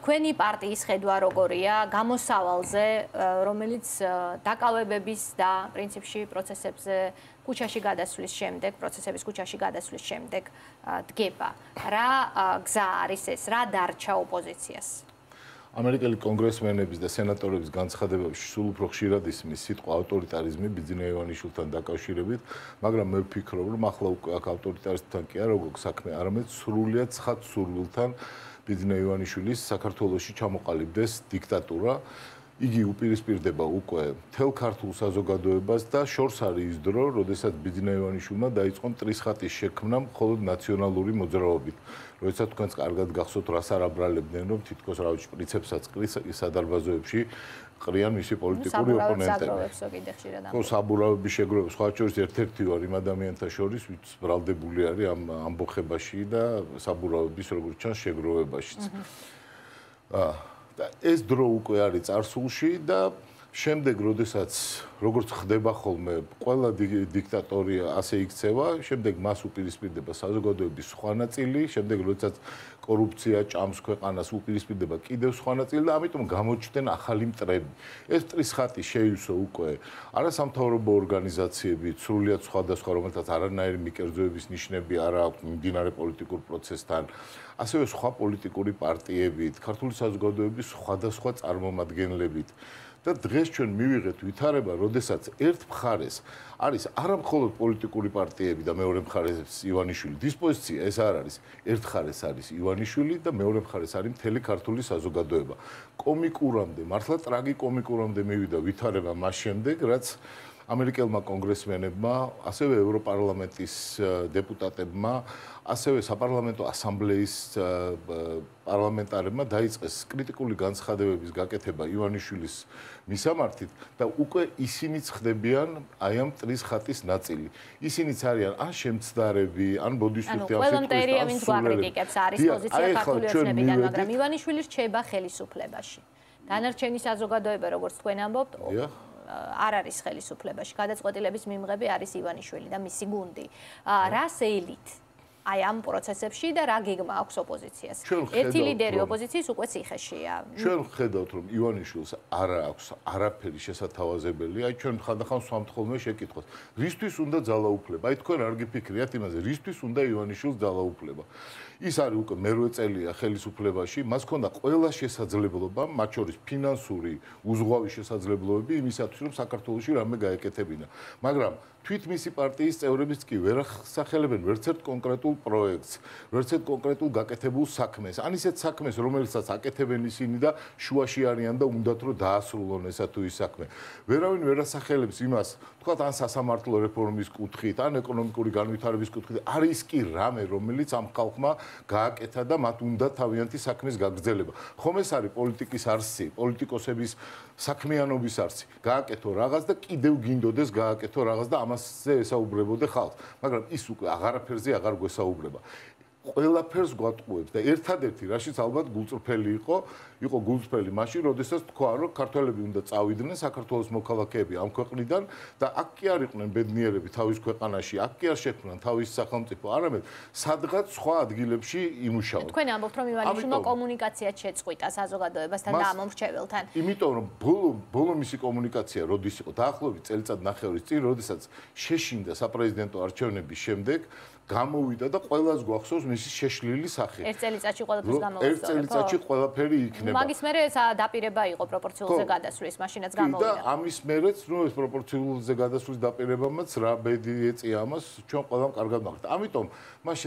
თქვენი პარტიის ხედვა როგორია? გამოსავალზე რომელიც დაკავებების და პრინციპში პროცესებზე ქუჩაში გადასვლის შემდეგ პროცესების ქუჩაში გადასვლის შემდეგ დგება. რა გზა არის ეს? რა დარჩა ოპოზიციას ამერიკელი კონგრესმენების და სენატორების განცხადებებში სულ უფრო ხშირად ისმის სიტყვა ავტორიტარიზმი ბიძინა ივანიშვილთან დაკავშირებით, მაგრამ მე ვფიქრობ, რომ ახლა უკვე აქ ავტორიტარიზმთან კი არა, როგორც საქმე, არამედ სრულიად ცხად სურვილთან ბიძინა ივანიშვილის საქართველოსში ჩამოყალიბდეს დიქტატურა. იგი უპირისპირდება უკვე თელ ქართულ საზოგადოებას და შორს არის ის დრო, როდესაც ბიძინა ივანიშვილმა დაიწყო ტრისხატის შექმნა მხოლოდ ნაციონალური მოძრაობით. როდესაც თქვენს კარგად გახსოვთ, რას არაბრალებდნენ, რომ თითქოს რა ვიცი, პრინციპსაც ყრის სადარბაზოებში ყრიან მისი პოლიტიკური ოპონენტები. ხო, საბურავების შეგროვება, სხვა შორის ერთ-ერთი ვარ იმ ადამიანთა შორის, ვინც ბრალდებული არის ამ ამბოხებაში და საბურავების როგორც ჩანს შეგროვებაშიც. აა და ეს დრო უკვე არის წარსულში და შემდეგ როდესაც როგორც ხდება ხოლმე ყველა диктаტორია ასე იქცევა, შემდეგ მას უპირისპირდება საზოგადოების სხვა ნაწილი, შემდეგ როდესაც კორუფცია ჭამს ქვეყანას უპირისპირდება კიდევ სხვა ნაწილი და ამიტომ გამოჩნდნენ ახალი მტრები ეს ტრის ხატი შეივსო უკვე არასამთავრობო ორგანიზაციები სრულიად სხვადასხვა რომელთაც არანაირი მიკერძოების ნიშნები არ აქვს მიმდინარე პოლიტიკურ პროცესთან ასევე სხვა პოლიტიკური პარტიებით, ქართული საზოგადოების სხვადასხვა წარმომადგენლებით. და დღეს ჩვენ მივიღეთ ვითარება, როდესაც ერთ მხარეს არის არა მხოლოდ პოლიტიკური პარტიები და მეორე მხარეს ივანიშვილი. დისპოზიცია ეს არ არის. ერთ მხარეს არის ივანიშვილი და მეორე მხარეს არის მთელი ქართული საზოგადოება. კომიკურამდე, მართლა ტრაგიკომიკურამდე მივიდა ვითარება მას შემდეგ, რაც ამერიკელმა კონგრესმენებმა, ასევე ევროპარლამენტის დეპუტატებმა, ასევე საპარლამენტო ასამბლეის პარლამენტარებმა დაიწყეს კრიტიკული განცხადებების გაკეთება ივანიშვილის მისამართით და უკვე ისინიც ხდებიან აი ამ ტრის ხატის ნაწილი. ისინიც არიან ან შემცდარები, ან ბოდიშვილთი ამ სიტყვის. ანუ ყველანტერია ვინც გვაკრიტიკებს არის პოზიცია ქართული ოცნებიდან, მაგრამ ივანიშვილი რჩება ხელისუფლებაში. დანარჩენი საზოგადოება როგორც თქვენ ამბობთ, არ არის ხელისუფლებაში. გადაწყვეტილების მიმღები არის ივანიშვილი და მისი გუნდი. რას ეილით? აი ამ პროცესებში და რა გეგმა აქვს ოპოზიციას? ერთი ლიდერი ოპოზიციის უკვე ციხეშია. ჩვენ ხედავთ რომ ივანიშვილს არ აქვს არაფერი შესათავაზებელი. აი ჩვენ ხანდახან სვამთხოვნე შეკითხოს. რისთვის უნდა ძალაუფლება? აი თქვენ არ გიფიქრიათ იმაზე, რისთვის უნდა ივანიშვილს ძალაუფლება? ის არის უკვე მერვე წელია ხელისუფლებაში, მას ქონდა ყველა შესაძლებლობა, მათ შორის ფინანსური, უზღვავი შესაძლებლობები იმისათვის, რომ საქართველოსში რამე გაეკეთებინა. მაგრამ თვით მისი პარტიის წევრებიც კი ვერ ახსახელებენ ვერც ერთ კონკრეტულ პროექტს, ვერც ერთ კონკრეტულ გაკეთებულ საქმეს. ან ისეთ საქმეს, რომელსაც აკეთებენ ისინი და შუაში არიან და უნდათ რომ დაასრულონ ესა თუ ის საქმე. ვერავინ ვერ ახსახელებს იმას, თქვა ან სასამართლო რეფორმის კუთხით, ან ეკონომიკური განვითარების კუთხით, არის კი რამე, რომელიც ამ ხალხმა გააკეთა და მათ უნდა თავიანთი საქმის გაგრძელება. ხომ ეს არის პოლიტიკის არსი, პოლიტიკოსების საქმიანობის არსი. გააკეთო რაღაც და კიდევ გინდოდეს გააკეთო რაღაც და ამასზე ესაუბრებოდე ხალხს. მაგრამ ის უკვე აღარაფერზე აღარ გვესაუბრება. ყველაფერს გვატყუებს და ერთადერთი რაშიც ალბათ გულწრფელი იყო იყო გულწრფელი მაშინ როდესაც თქვა რომ ქართველები უნდა წავიდნენ საქართველოს მოქალაქეები ამ ქვეყნიდან და აქ კი არ იყვნენ ბედნიერები თავის ქვეყანაში აქ კი არ შექმნან თავის სახელმწიფო არამედ სადღაც სხვა ადგილებში იმუშაობდნენ თქვენ ამბობთ რომ იმანიშვილმა კომუნიკაცია შეწყვიტა საზოგადოებასთან და ამომრჩეველთან. იმიტომ რომ ბოლო ბოლო მისი კომუნიკაცია როდის იყო დაახლოებით წელიწად ნახევრის წინ როდესაც შეშინდა საპრეზიდენტო არჩევნების შემდეგ გამოვიდა და ყველას გვახსოვს მისი შეშლილი სახე. ერთ წელიწადში ყველაფერს გამოვიდა. ერთ წელიწადში ყველაფერი იქნება. მაგის მერე ეს დაპირება იყო პროპორციულზე გადასვლის, მაშინაც გამოვიდა. და ამის მერეც, ნუ ეს პროპორციულზე გადასვლის დაპირებამაც რა ბედი ეწია ამას, ჩვენ ყველამ კარგად მაგთ. ამიტომ მას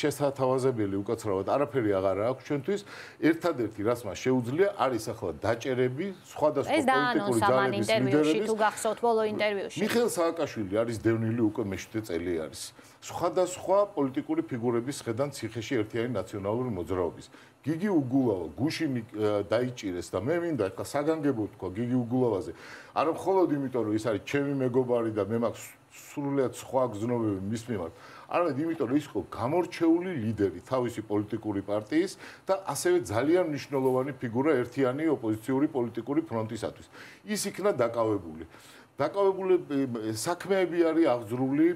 შესათავაზებელი უკაცრავად არაფერი აღარ აქვს ჩვენთვის. ერთადერთი რაც მას შეუძლია არის ახლა დაჭერები სხვადასხვა პოლიტიკური ძალების ლიდერების. თუ გახსოვთ ბოლო ინტერვიუში. მიხელ სააკაშვილი არის დევნილი უკვე მე-7 წელი არის. სხვადასხვა პოლიტიკური ფიგურების ხედან ციხეში ერთიანი ნაციონალური მოძრაობის. გიგი უგულავა გუშინ დაიჭირეს და მე მინდა ახლა საგანგებო თქვა გიგი უგულავაზე. არა მხოლოდ იმიტომ რომ ის არის ჩემი მეგობარი და მე მაქვს სრულიად სხვა გზნობები მის მიმართ. არამედ იმიტომ რომ ის იყო გამორჩეული ლიდერი თავისი პოლიტიკური პარტიის და ასევე ძალიან მნიშვნელოვანი ფიგურა ერთიანი ოპოზიციური პოლიტიკური ფრონტისათვის. ის იქნა დაკავებული. დაკავებული საქმეები არის აღძრული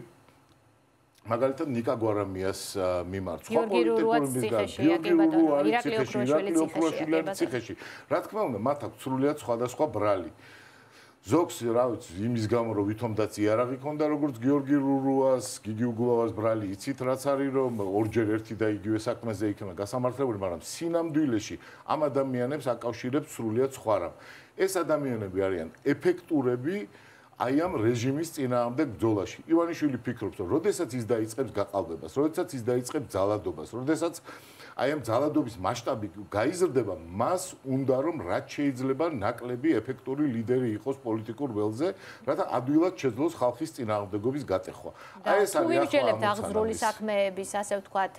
მაგალითად ნიკა გვარამიას მიმართ. სხვა პოლიტიკური მიზანი ირაკლი ოქროშვილი ციხეში რა თქმა უნდა მათ აქვს სრულიად სხვადასხვა ბრალი. ზოგს რა ვიცი იმის გამო რომ ვითომდაც იარაღი ქონდა როგორც გიორგი რურუას, გიგი უგულავას ბრალი იცით რაც არის რომ ორჯერ ერთი და იგივე საქმეზე იქნება გასამართლებული, მაგრამ სინამდვილეში ამ ადამიანებს აკავშირებს სრულიად სხვა რამ. ეს ადამიანები არიან ეფექტურები აი ამ რეჟიმის წინააღმდეგ ბრძოლაში. ივანიშვილი ფიქრობს, რომ როდესაც ის დაიწყებს გაყალბებას, როდესაც ის დაიწყებს ძალადობას, როდესაც აი ამ ძალადობის მასშტაბი გაიზრდება, მას უნდა რომ რაც შეიძლება ნაკლები ეფექტური ლიდერი იყოს პოლიტიკურ ველზე, რათა ადვილად შეძლოს ხალხის წინააღმდეგობის გატეხვა. აი ეს არის ახლა აღზრული საქმეების, ასე ვთქვათ,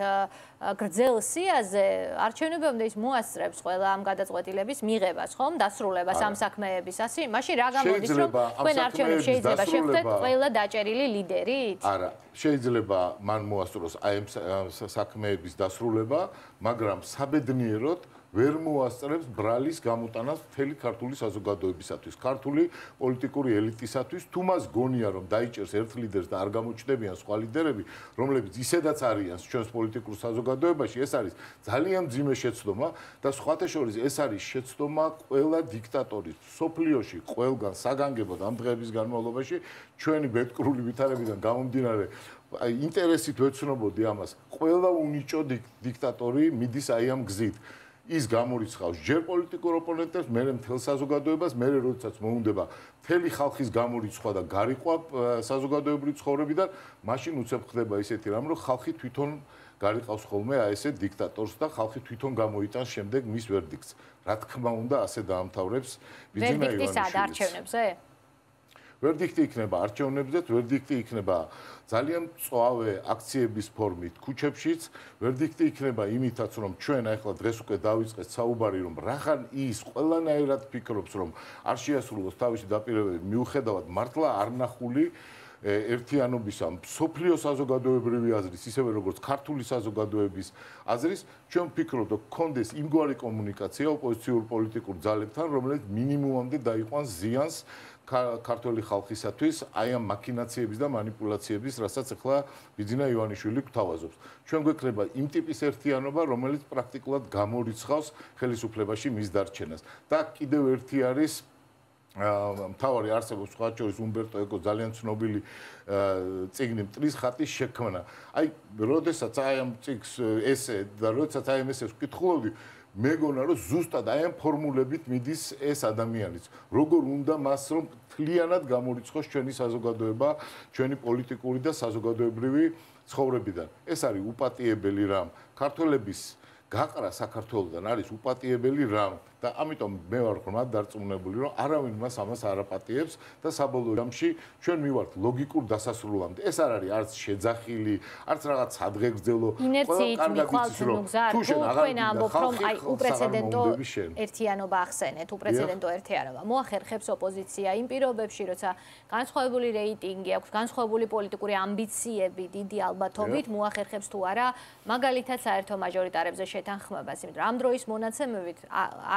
გრძელ სიაზე არჩევნებამდე ის მოასწრებს ყველა ამ გადაწყვეტილების მიღებას, ხომ? დასრულებას ამ საქმეების, ასე? მაშინ რა გამოდის, რომ თქვენ არჩევნებს შეიძლება შეხვდეთ ყველა დაჭერილი ლიდერით? არა, შეიძლება მან მოასწროს აი ამ საქმეების დასრულება, მაგრამ საბედნიეროდ ვერ მოასწრებს ბრალის გამოტანას მთელი ქართული საზოგადოებისათვის, ქართული პოლიტიკური ელიტისათვის, თუ მას გონია რომ დაიჭერს ერთ ლიდერს და არ გამოჩნდებიან სხვა ლიდერები, რომლებიც ისედაც არიან ჩვენს პოლიტიკურ საზოგადოებაში, ეს არის ძალიან ძიმე შეცდომა და სხვათა შორის ეს არის შეცდომა ყველა დიქტატორის სოფლიოში, ყველგან საგანგებოდ ამ დღეების განმავლობაში ჩვენი ბედკრული ვითარებიდან გამომდინარე აი ინტერესით ვეცნობოდი ამას. ყველა უნიჭო დიქტატორი მიდის აი ამ გზით. ის გამორიცხავს ჯერ პოლიტიკურ ოპონენტებს, მერე მთელ საზოგადოებას, მერე როდესაც მოუნდება მთელი ხალხის გამორიცხვა და გარიყვა საზოგადოებრივი ცხოვრებიდან, მაშინ უცებ ხდება ისეთი რამ, რომ ხალხი თვითონ გარიყავს ხოლმე აი ესე დიქტატორს და ხალხი თვითონ გამოიტანს შემდეგ მის ვერდიქტს. რა თქმა უნდა, ასე დაამთავრებს ბიძინა ივანიშვილი. ვერდიქტი სად არჩევნებზე? ვერდიქტი იქნება არჩევნებზე, ვერდიქტი იქნება ძალიან წვავე აქციების ფორმით ქუჩებშიც, ვერდიქტი იქნება იმითაც, რომ ჩვენ ახლა დღეს უკვე დავიწყეთ საუბარი, რომ რახან ის ყველანაირად ფიქრობს, რომ არ შეასრულოს თავისი დაპირებები, მიუხედავად მართლა არნახული ერთიანობისა, სოფლიო საზოგადოებრივი აზრის, ისევე როგორც ქართული საზოგადოების აზრის, ჩვენ ვფიქრობთ, რომ კონდეს იმგვარი კომუნიკაცია ოპოზიციურ პოლიტიკურ ძალებთან, რომელიც მინიმუმამდე დაიყვანს ზიანს ქართული ხალხისათვის აი ამ მაკინაციების და манипуляციების, რასაც ახლა ბიძინა ივანიშვილი გვთავაზობს. ჩვენ გვექნება იმ ტიპის ერთიანობა, რომელიც პრაქტიკულად გამორიცხავს ხელისუფლებაში მის დარჩენას. და კიდევ ერთი არის მთავარი არსებობს სხვა შორის უმბერტო ეკო ძალიან ცნობილი წიგნი მტრის ხატის შექმნა. აი, როდესაც აი ამ წიგს ესე და როდესაც აი ამ ესეს ვკითხულობდი, მეგონა რომ ზუსტად აი ამ ფორმულებით მიდის ეს ადამიანიც. როგორ უნდა მას რომ თლიანად გამორიცხოს ჩვენი საზოგადოება ჩვენი პოლიტიკური და საზოგადოებრივი ცხოვრებიდან? ეს არის უპატიებელი რამ. ქართველების გაყრა საქართველოსთან არის უპატიებელი რამ და ამიტომ მე ვარ ხმად დარწმუნებული რომ არავინ მას ამას არ აპატიებს და საბოლოო ჯამში ჩვენ მივართ ლოგიკურ დასასრულამდე. ეს არ არის არც შეძახილი არც რაღაც სადღეგრძელო ინერციით მიხვალთ ნუგზარ თუ თქვენ ამბობთ რომ აი უპრეცედენტო ერთიანობა ახსენეთ უპრეცედენტო ერთიანობა. მოახერხებს ოპოზიცია იმ პირობებში როცა განსხვავებული რეიტინგი აქვს განსხვავებული პოლიტიკური ამბიციები დიდი ალბათობით მოახერხებს თუ არა მაგალითად საერთო მაჟორიტარებზე შეთანხმებას იმიტომ რომ ამ დროის მონაცემებით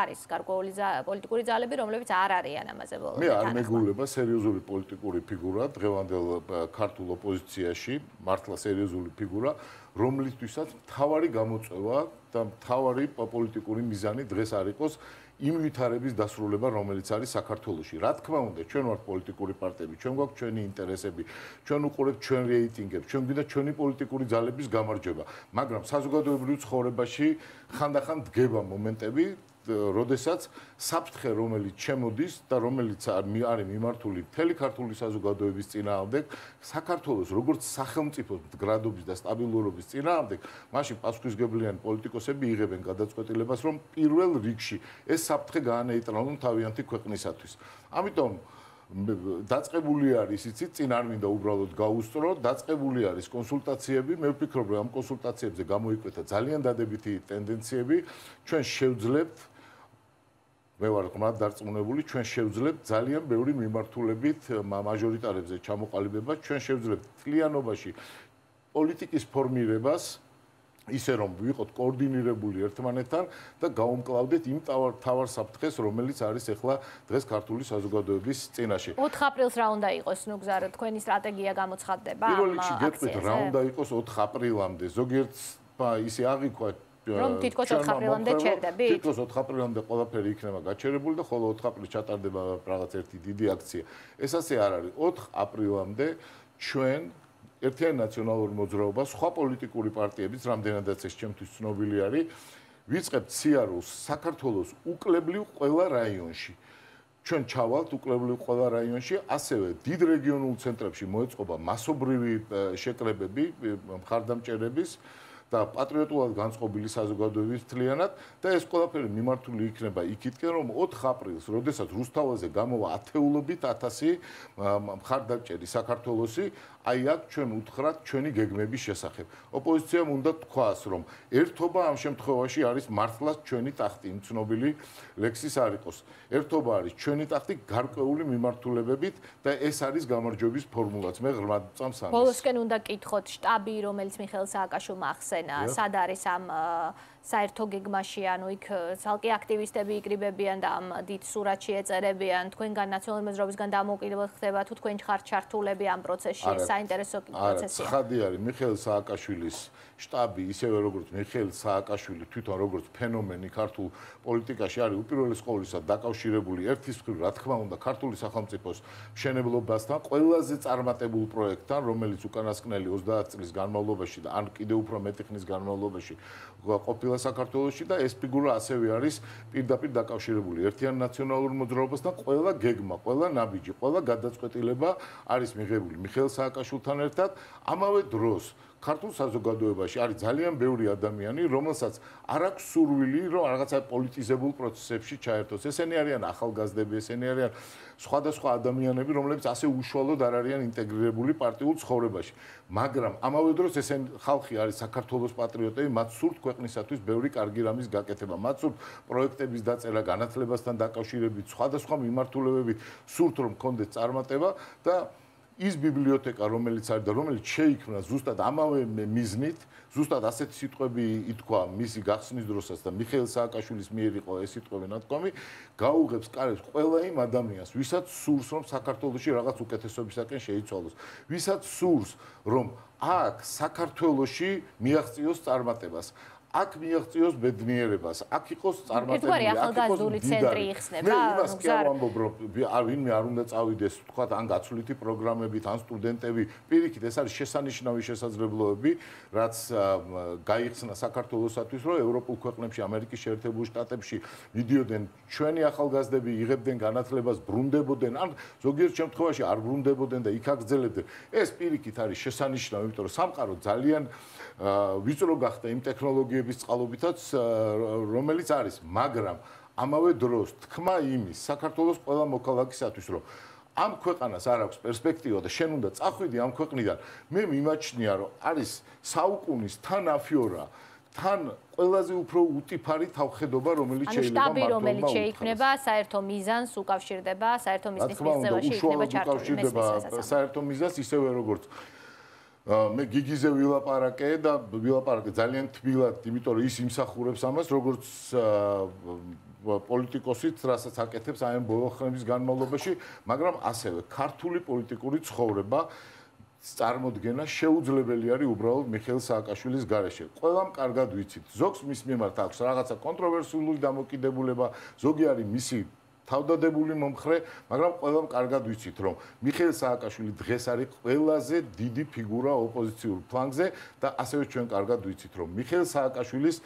არის არის გარკვეული პოლიტიკური ძალები, რომლებიც არ არიან ამაზე ბოლომდე. მე არ მეგულება სერიოზული პოლიტიკური ფიგურა დღევანდელ ქართულ ოპოზიციაში, მართლა სერიოზული ფიგურა, რომლისთვისაც მთავარი გამოწვევა და მთავარი პოლიტიკური მიზანი დღეს არ იყოს იმ ვითარების დასრულება, რომელიც არის საქართველოში. რა თქმა უნდა, ჩვენ ვართ პოლიტიკური პარტიები, ჩვენ გვაქვს ჩვენი ინტერესები, ჩვენ უყურებთ ჩვენ რეიტინგებს, ჩვენ გვინდა ჩვენი პოლიტიკური ძალების გამარჯვება, მაგრამ საზოგადოებრივ ცხოვრებაში ხანდახან დგება მომენტები, როდესაც საფრთხე რომელიც ჩემოდის და რომელიც არის მიმართული მთელი ქართული საზოგადოების წინააღმდეგ საქართველოს როგორც სახელმწიფოს მდგრადობის და სტაბილურობის წინააღმდეგ მაშინ პასუხისგებლიანი პოლიტიკოსები იღებენ გადაწყვეტილებას რომ პირველ რიგში ეს საფრთხე გაანეიტრალონ თავიანთი ქვეყნისათვის. ამიტომ დაწყებული არის იცით წინ არ მინდა უბრალოდ გაუსწრო დაწყებული არის კონსულტაციები. მე ვფიქრობ რომ ამ კონსულტაციებზე გამოიკვეთა ძალიან დადებითი ტენდენციები. ჩვენ შევძლებთ მე ვარ ღმრად დარწმუნებული, ჩვენ შევძლებთ ძალიან ბევრი მიმართულებით მაჟორიტარებზე ჩამოყალიბება, ჩვენ შევძლებთ თლიანობაში პოლიტიკის ფორმირებას ისე რომ ვიყოთ კოორდინირებული ერთმანეთთან და გაუმკლავდეთ იმ თავარ თავარ საფრთხეს, რომელიც არის ახლა დღეს ქართული საზოგადოების წინაშე. 4 აპრილს რა უნდა იყოს ნუგზარ თქვენი სტრატეგია გამოცხადდება? პირველ რიგში გეტყვით რა უნდა იყოს 4 აპრილამდე. ზოგიერთს ისე აღიქვა რომ თითქოს 4 აპრილამდე ჩერდებით? თითქოს 4 აპრილამდე ყველაფერი იქნება გაჩერებული და ხოლო 4 აპრილს ჩატარდება რაღაც ერთი დიდი აქცია. ეს ასე არ არის. 4 აპრილამდე ჩვენ ერთიანი ნაციონალური მოძრაობა, სხვა პოლიტიკური პარტიებიც, რამდენადაც ეს ჩემთვის ცნობილი არის, ვიწყებთ სიარულს საქართველოს უკლებლივ ყველა რაიონში. ჩვენ ჩავალთ უკლებლივ ყველა რაიონში, ასევე დიდ რეგიონულ ცენტრებში მოეწყობა მასობრივი შეკრებები, მხარდამჭერების და პატრიოტულად განწყობილი საზოგადოების თლიანად და ეს ყველაფერი მიმართული იქნება იქითკენ რომ 4 აპრილს, როდესაც რუსთავაზე გამოვა ათეულობით 1000 მხარდამჭერი საქართველოსი, აი აქ ჩვენ უთხრათ ჩვენი გეგმების შესახებ. ოპოზიციამ უნდა თქვას, რომ ერთობა ამ შემთხვევაში არის მართლაც ჩვენი ტახტი, იმ ცნობილი ლექსის არ იყოს. ერთობა არის ჩვენი ტახტი გარკვეული მიმართულებებით და ეს არის გამარჯვების ფორმულაც. მე ღრმად წამს ამას. ბოლოსკენ უნდა კითხოთ შტაბი, რომელიც მიხეილ სააკაშვილმა ახსენა, სად არის ამ საერთო გეგმაში, ანუ იქ ძალკე აქტივისტები იყრიბებიან და ამ დიდ სურათში ეწერებიან, თქვენგან ნაციონალური მეზრობისგან დამოუკიდებლად ხდება თუ თქვენ ხართ ჩართულები ამ პროცესში, საინტერესო პროცესია. არა, ხადი არის მიხეილ სააკაშვილის штаბი, ისევე როგორც მიხეილ სააკაშვილი თვითონ როგორც ფენომენი ქართულ პოლიტიკაში არის უპირველეს ყოვლისა დაკავშირებული ერთის მხრივ, რა თქმა უნდა, ქართული სახელმწიფოს მშენებლობასთან, ყველაზე წარმატებულ პროექტთან, რომელიც უკანასკნელი 30 წლის განმავლობაში და ან კიდევ უფრო მეტი ხნის განმავლობაში ყოფილა საქართველოსში და ეს ფიგურა ასევე არის პირდაპირ დაკავშირებული. ერთიან ნაციონალურ მოძრაობასთან ყველა გეგმა, ყველა ნაბიჯი, ყველა გადაწყვეტილება არის მიღებული. მიხეილ სააკაშვილთან ერთად ამავე დროს ქართულ საზოგადოებაში არის ძალიან ბევრი ადამიანი, რომელსაც არ აქვს სურვილი, რომ რაღაცა პოლიტიზებულ პროცესებში ჩაერთოს. ესენი არიან ახალგაზრდები, ესენი არიან სხვადასხვა ადამიანები, რომლებიც ასე უშუალოდ არ არიან ინტეგრირებული პარტიულ ცხოვრებაში. მაგრამ ამავე დროს ესენ ხალხი არის საქართველოს პატრიოტები, მათ სურთ ქვეყნისათვის ბევრი კარგი რამის გაკეთება, მათ სურთ პროექტების დაწერა, განათლებასთან დაკავშირებით, სხვადასხვა მიმართულებებით, სურთ რომ კონდეს წარმატება და ის ბიბლიოთეკა რომელიც არის და რომელიც შეიქმნა ზუსტად ამავე მიზნით, ზუსტად ასეთი სიტყვები ითქვა მისი გახსნის დროსაც და მიხეილ სააკაშვილის მიერ იყო ეს სიტყვები ნათქვამი, გაუღებს კარებს ყველა იმ ადამიანს, ვისაც სურს რომ საქართველოსი რაღაც უკეთესობისაკენ შეიცვალოს, ვისაც სურს რომ აქ საქართველოსი მიაღწიოს წარმატებას. აქ მიაღწიოს ბედნიერებას, აქ იყოს წარმატებული, აქ იყოს იხსნება. მე იმას კი არ ვამბობ, რომ ვინმე არ უნდა წავიდეს, თქვა ან გაცვლითი პროგრამებით, ან სტუდენტები, პირიქით ეს არის შესანიშნავი შესაძლებლობები, რაც გაიხსნა საქართველოსათვის, რომ ევროპულ ქვეყნებში, ამერიკის შეერთებულ შტატებში მიდიოდნენ ჩვენი ახალგაზრდები, იღებდნენ განათლებას, ბრუნდებოდნენ, ან ზოგიერთ შემთხვევაში არ ბრუნდებოდნენ და იქ აგზელებდნენ. ეს პირიქით არის შესანიშნავი, იმიტომ რომ სამყარო ძალიან ვიწრო გახდა იმ ტექნოლოგიების წყალობითაც რომელიც არის მაგრამ ამავე დროს თქმა იმის საქართველოს ყველა მოქალაქისათვის რომ ამ ქვეყანას არ აქვს პერსპექტივა და შენ უნდა წახვიდი ამ ქვეყნიდან. მე მიმაჩნია რომ არის საუკუნის თან აფიორა თან ყველაზე უფრო უტიფარი თავხედობა რომელიც შეიძლება მართლა შტაბი რომელიც შეიქმნება საერთო მიზანს უკავშირდება საერთო მიზნის მიღწევაში იქნება ჩართული. საერთო მიზანს ისევე როგორც მე გიგიზე ვილაპარაკე და ვილაპარაკე ძალიან თბილად, იმიტომ რომ ის იმსახურებს ამას, როგორც პოლიტიკოსიც, რასაც აკეთებს აი ამ ბოლო ხნების განმავლობაში, მაგრამ ასევე ქართული პოლიტიკური ცხოვრება წარმოქმნა შეუძლებელი არის უბრალოდ მიხეილ სააკაშვილის გარეშე. ყველამ კარგად ვიცით, ზოგს მის მიმართ აქვს რაღაცა კონტროვერსიული დამოკიდებულება, ზოგი არის მისი თავდადებული მომხრე, მაგრამ ყველამ კარგად ვიცით, რომ მიხეილ სააკაშვილი დღეს არის ყველაზე დიდი ფიგურა ოპოზიციურ ფლანგზე და ასევე ჩვენ კარგად ვიცით, რომ მიხეილ სააკაშვილის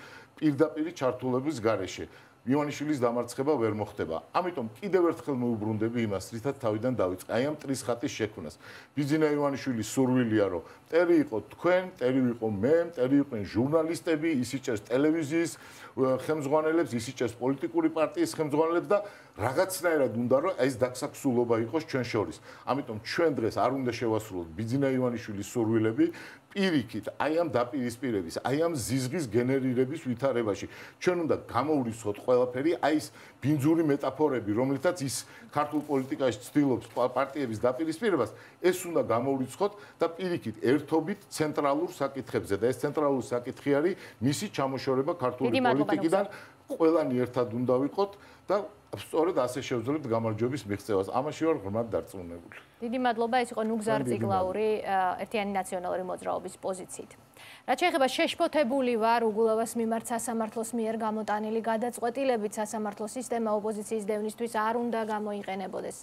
პირდაპირი ჩართულობის გარეშე ივანიშვილის დამარცხება ვერ მოხდება. ამიტომ კიდევ ერთხელ მოუბრუნდები იმას, რითაც თავიდან დავიწყე, აი ამ ტრის ხატის შექმნას. ბიზინა ივანიშვილის სურვილია, რომ ტერი იყო თქვენ, ტერი იყო მე, ტერი იყვნენ ჟურნალისტები, ისიჭეს ტელევიზიის ხელმძღვანელებს, ისიჭეს პოლიტიკური პარტიის ხელმძღვანელებს და რაღაცნაირად უნდა რომ ეს დაქსაქსულობა იყოს ჩვენ შორის. ამიტომ ჩვენ დღეს არ უნდა შევასრულოთ ბიზინა ივანიშვილის სურვილები, პირიქით, აი ამ დაპირისპირების, აი ამ ზიზღის გენერირების ვითარებაში. ჩვენ უნდა გამოვრიცხოთ ყველაფერი, აი ეს ბინძური მეტაფორები, რომლითაც ის ქართულ პოლიტიკაში ცდილობს პარტიების დაპირისპირებას, ეს უნდა გამოვრიცხოთ და პირიქით, ერთობით ცენტრალურ საკითხებზე და ეს ცენტრალური საკითხი არის მისი ჩამოშორება ქართული პოლიტიკიდან. ყველანი ერთად უნდა ვიყოთ და სწორედ ასე შევძლებთ გამარჯვების მიღწევას. ამაში ვარ ღრმად დარწმუნებული. დიდი მადლობა, ეს იყო ნუგზარ ციკლაური ერთიანი ნაციონალური მოძრაობის პოზიციით. რაც შეეხება შეშფოთებული ვარ უგულავას მიმართ სასამართლოს მიერ გამოტანილი გადაწყვეტილებით სასამართლო სისტემა ოპოზიციის დევნისთვის არ უნდა გამოიყენებოდეს.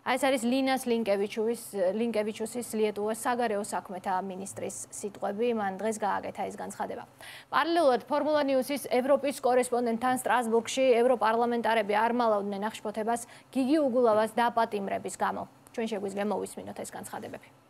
აი ეს არის ლინას ლინკევიჩუის ლინკევიჩუსის ლიეტუვას საგარეო საქმეთა მინისტრის სიტყვები, მან დღეს გააკეთა ეს განცხადება. პარალელურად ფორმულა ნიუსის ევროპის კორესპონდენტთან სტრასბურგში ევროპარლამენტარები არ მალავდნენ აღშფოთებას გიგი უგულავას დაპატიმრების გამო. ჩვენ შეგვიძლია მოვისმინოთ ეს განცხადებები.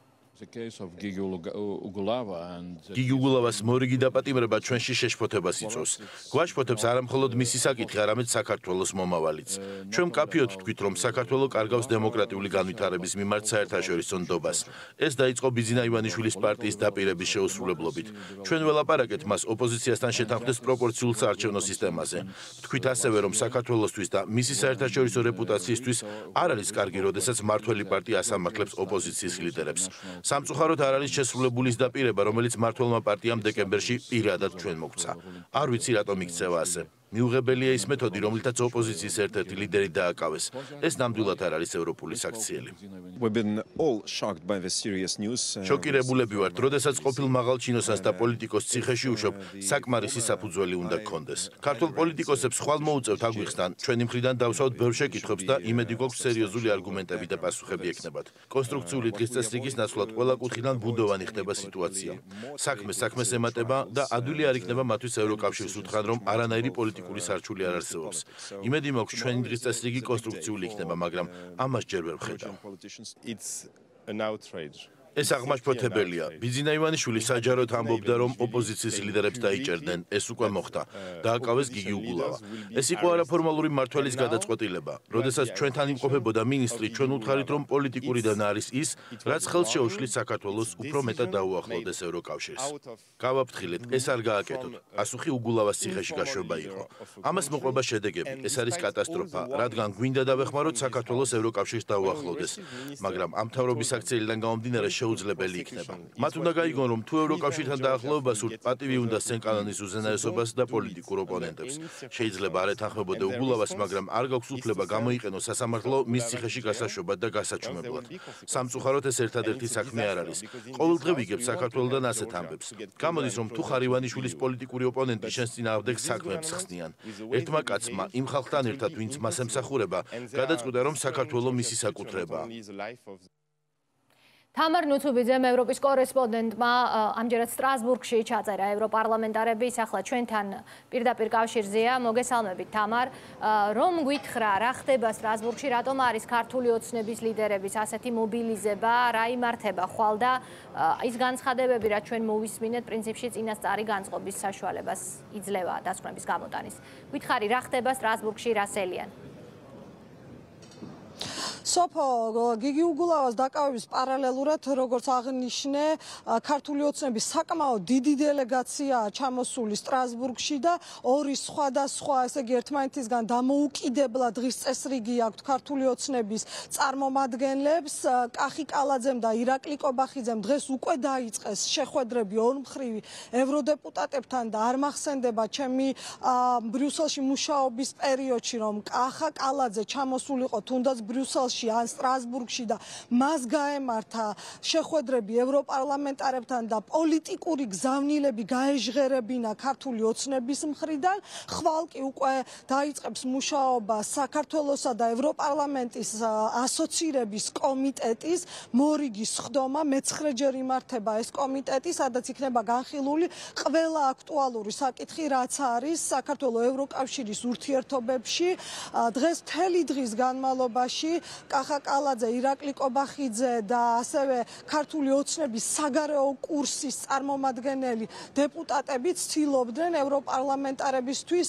Ugulava's მორიგი დაპატიმრება ჩვენში შეშფოთებას იწვევს. გვაშფოთებს არა მხოლოდ მისი საკითხი, არამედ საქართველოს მომავალიც. ჩვენ მკაფიოდ ვთქვით, რომ საქართველო კარგავს დემოკრატიული განვითარების მიმართ საერთაშორისო ნდობას. ეს დაიწყო ბიზინა ივანიშვილის პარტიის დაპირების შეუსრულებლობით. ჩვენ ველაპარაკეთ მას ოპოზიციასთან შეთანხმდეს პროპორციულ საარჩევნო სისტემაზე. ვთქვით ასევე, რომ საქართველოსთვის და მისი საერთაშორისო რეპუტაციისთვის არ არის კარგი, როდესაც მართველი პარტია ასამართლებს ოპოზიციის ლიდერებს. სამწუხაროდ არ არის შესრულებული დაპირება, რომელიც მართლმა პარტიამ დეკემბერში პირადად ჩვენ მოგცა. არ ვიცი რატომ იქცევა ასე. მიუღებელია ის მეთოდი, რომელთაც ოპოზიციის ერთ-ერთი ლიდერი დააკავეს. ეს ნამდვილად არ არის ევროპული საქციელი. შოკირებულები ვართ, როდესაც ყოფილ მაღალჩინოსანს და პოლიტიკოს ციხეში უშვებ, საკმარისი საფუძველი უნდა გქონდეს. ქართულ პოლიტიკოსებს ხვალ მოუწევთ აგვიხსნან, ჩვენი მხრიდან დავსვათ ბევრ შეკითხვებს და იმედი გვაქვს სერიოზული არგუმენტები და პასუხები ექნებათ. კონსტრუქციული დღის წესრიგის ნაცვლად ყველა კუთხიდან ბუნდოვანი ხდება სიტუაცია. საქმე საქმეს ემატება და ადვილი არ იქნება მათთვის ევროკავშირს უთხრან, რომ არანაირი პოლიტიკა პოლიტიკური სარჩული არ არსებობს. იმედი მაქვს ჩვენი დღის წესრიგი კონსტრუქციული იქნება, მაგრამ ამას ჯერ ვერ ვხედავ. ეს აღმაშფოთებელია. ბიზინა ივანიშვილი საჯაროდ ამბობდა, რომ ოპოზიციის ლიდერებს დაიჭერდნენ. ეს უკვე მოხდა. დააკავეს გიგი უგულავა. ეს იყო არაფორმალური მართველის გადაწყვეტილება. როდესაც ჩვენთან იმყოფებოდა მინისტრი, ჩვენ უთხარით, რომ პოლიტიკურიდან არის ის, რაც ხელს შეუშლის საქართველოს უფრო მეტად დაუახლოვდეს ევროკავშირს. გავაფრთხილეთ, ეს არ გააკეთოთ. ასუხი უგულავას ციხეში გაშვება იყო. ამას მოყვება შედეგები. ეს არის კატასტროფა, რადგან გვინდა დავეხმაროთ საქართველოს ევროკავშირს დაუახლოვდეს. მაგრამ ამ თავრობის აქციიდან გამომდინარე შეუძლებელი იქნება. მათ უნდა გაიგონ, რომ თუ ევროკავშირთან დაახლოება სურთ, პატივი უნდა სენკანონის უზენაესობას და პოლიტიკურ ოპონენტებს. შეიძლება არ ეთანხმებოდე უგულავას, მაგრამ არ გაქვს უფლება გამოიყენოს სასამართლო მის ციხეში გასაშვებად და გასაჩუმებლად. სამწუხაროდ ეს ერთადერთი საქმე არ არის. ყოველდღე ვიგებ საქართველოსთან ასეთ ამბებს. გამოდის, რომ თუ ხარივანიშვილის პოლიტიკური ოპონენტი შენს წინააღმდეგ საქმეებს ხსნიან. ერთმა კაცმა იმ ხალხთან ერთად, ვინც მას ემსახურება, გადაწყვიტა, რომ საქართველოს მისი საკუთრებაა. თამარ ნუცუბიძემ ევროპის კორესპონდენტმა ამჯერად სტრასბურგში ჩაწერა ევროპარლამენტარების ახლა ჩვენთან პირდაპირ კავშირზეა. მოგესალმებით თამარ. რომ გითხრა რა ხდება სტრასბურგში? რატომ არის ქართული ოცნების ლიდერების ასეთი მობილიზება? რა იმართება ხვალ და ის განცხადებები რაც ჩვენ მოვისმინეთ პრინციპში წინასწარი განწყობის საშუალებას იძლევა დასკვნების გამოტანის. გითხარი რა ხდება სტრასბურგში? რასელიან სოფო გიგი უგულავას დაკავების პარალელურად როგორც აღნიშნე ქართული ოცნების საკმაოდ დიდი დელეგაცია ჩამოსული სტრასბურგში და ორი სხვადასხვა ესე იგი ერთმანეთისგან დამოუკიდებლა დღის წესრიგი აქვთ ქართული ოცნების წარმომადგენლებს. კახი კალაძემ და ირაკლი კობახიძემ დღეს უკვე დაიწყეს შეხვედრები ორმხრივი ევროდეპუტატებთან და არ მახსენდება ჩემი ბრიუსელში მუშაობის პერიოდში რომ კახა კალაძე ჩამოსულიყო თუნდაც ბრიუსელში ან სტრასბურგში და მას გაემართა შეხვედრები ევროპარლამენტარებთან და პოლიტიკური გზავნილები გაეჟღერებინა ქართული ოცნების მხრიდან. ხვალ კი უკვე დაიწყებს მუშაობა საქართველოსა და ევროპარლამენტის ასოცირების კომიტეტის. მორიგის ხდომა მეცხრეჯერ იმართება ეს კომიტეტი სადაც იქნება განხილული ყველა აქტუალური საკითხი რაც არის საქართველოს ევროკავშირის ურთიერთობებში დღეს მთელი დღის განმავლობაში კახა კალაძე, ირაკლი კობახიძე და ასევე ქართული ოცნების საგარეო კურსის წარმომადგენელი დეპუტატები ცდილობდნენ ევროპარლამენტარებისთვის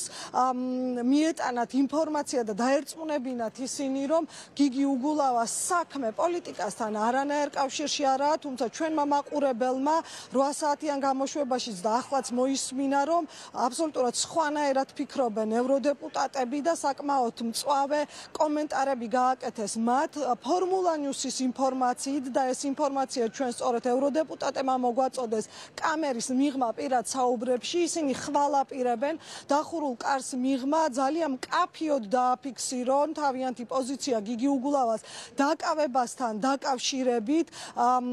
მიეტანათ ინფორმაცია და დაერწმუნებინათ ისინი, რომ გიგი უგულავას საქმე პოლიტიკასთან არანაირ კავშირში არაა, თუმცა ჩვენმა მაყურებელმა 8 საათიან გამოშვებაშიც და ახლაც მოისმინა, რომ აბსოლუტურად სხვანაირად ფიქრობენ ევროდეპუტატები და საკმაოდ მწვავე კომენტარები გააკეთეს მათ ფორმულა ნიუსის ინფორმაციით და ეს ინფორმაცია ჩვენ სწორედ ევროდეპუტატებმა მოგვაწოდეს. კამერის მიღმა პირად საუბრებში ისინი ხვალაპირებენ. დახურულ კარს მიღმა ძალიან კაფიოდ დააფიქსირონ თავიანთი პოზიცია გიგი უგულავას. დაკავებასთან დაკავშირებით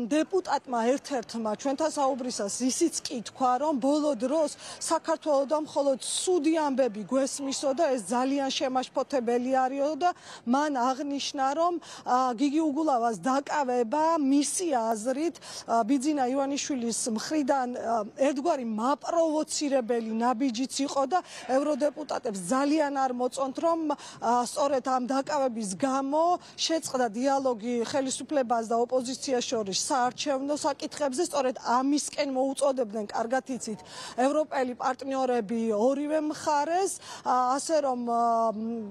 დეპუტატმა ერთ-ერთმა ჩვენთან საუბრისას ისიც კი თქვა რომ ბოლო დროს საქართველოსთან მხოლოდ სუდი ამბები გვესმისო და ეს ძალიან შემაშფოთებელი არისო და მან აღნიშნა რომ გიგი უგულავას დაკავება მისი აზრით ბიძინა ივანიშვილის მხრიდან ერთგვარი მაპროვოცირებელი ნაბიჯიც იყო და ევროდეპუტატებს ძალიან არ მოწონთ რომ სწორედ ამ დაკავების გამო შეწყდა დიალოგი ხელისუფლებას და ოპოზიციას შორის საარჩევნო საკითხებზე. სწორედ ამისკენ მოუწოდებდნენ კარგად იცით ევროპელი პარტნიორები ორივე მხარეს. ასე რომ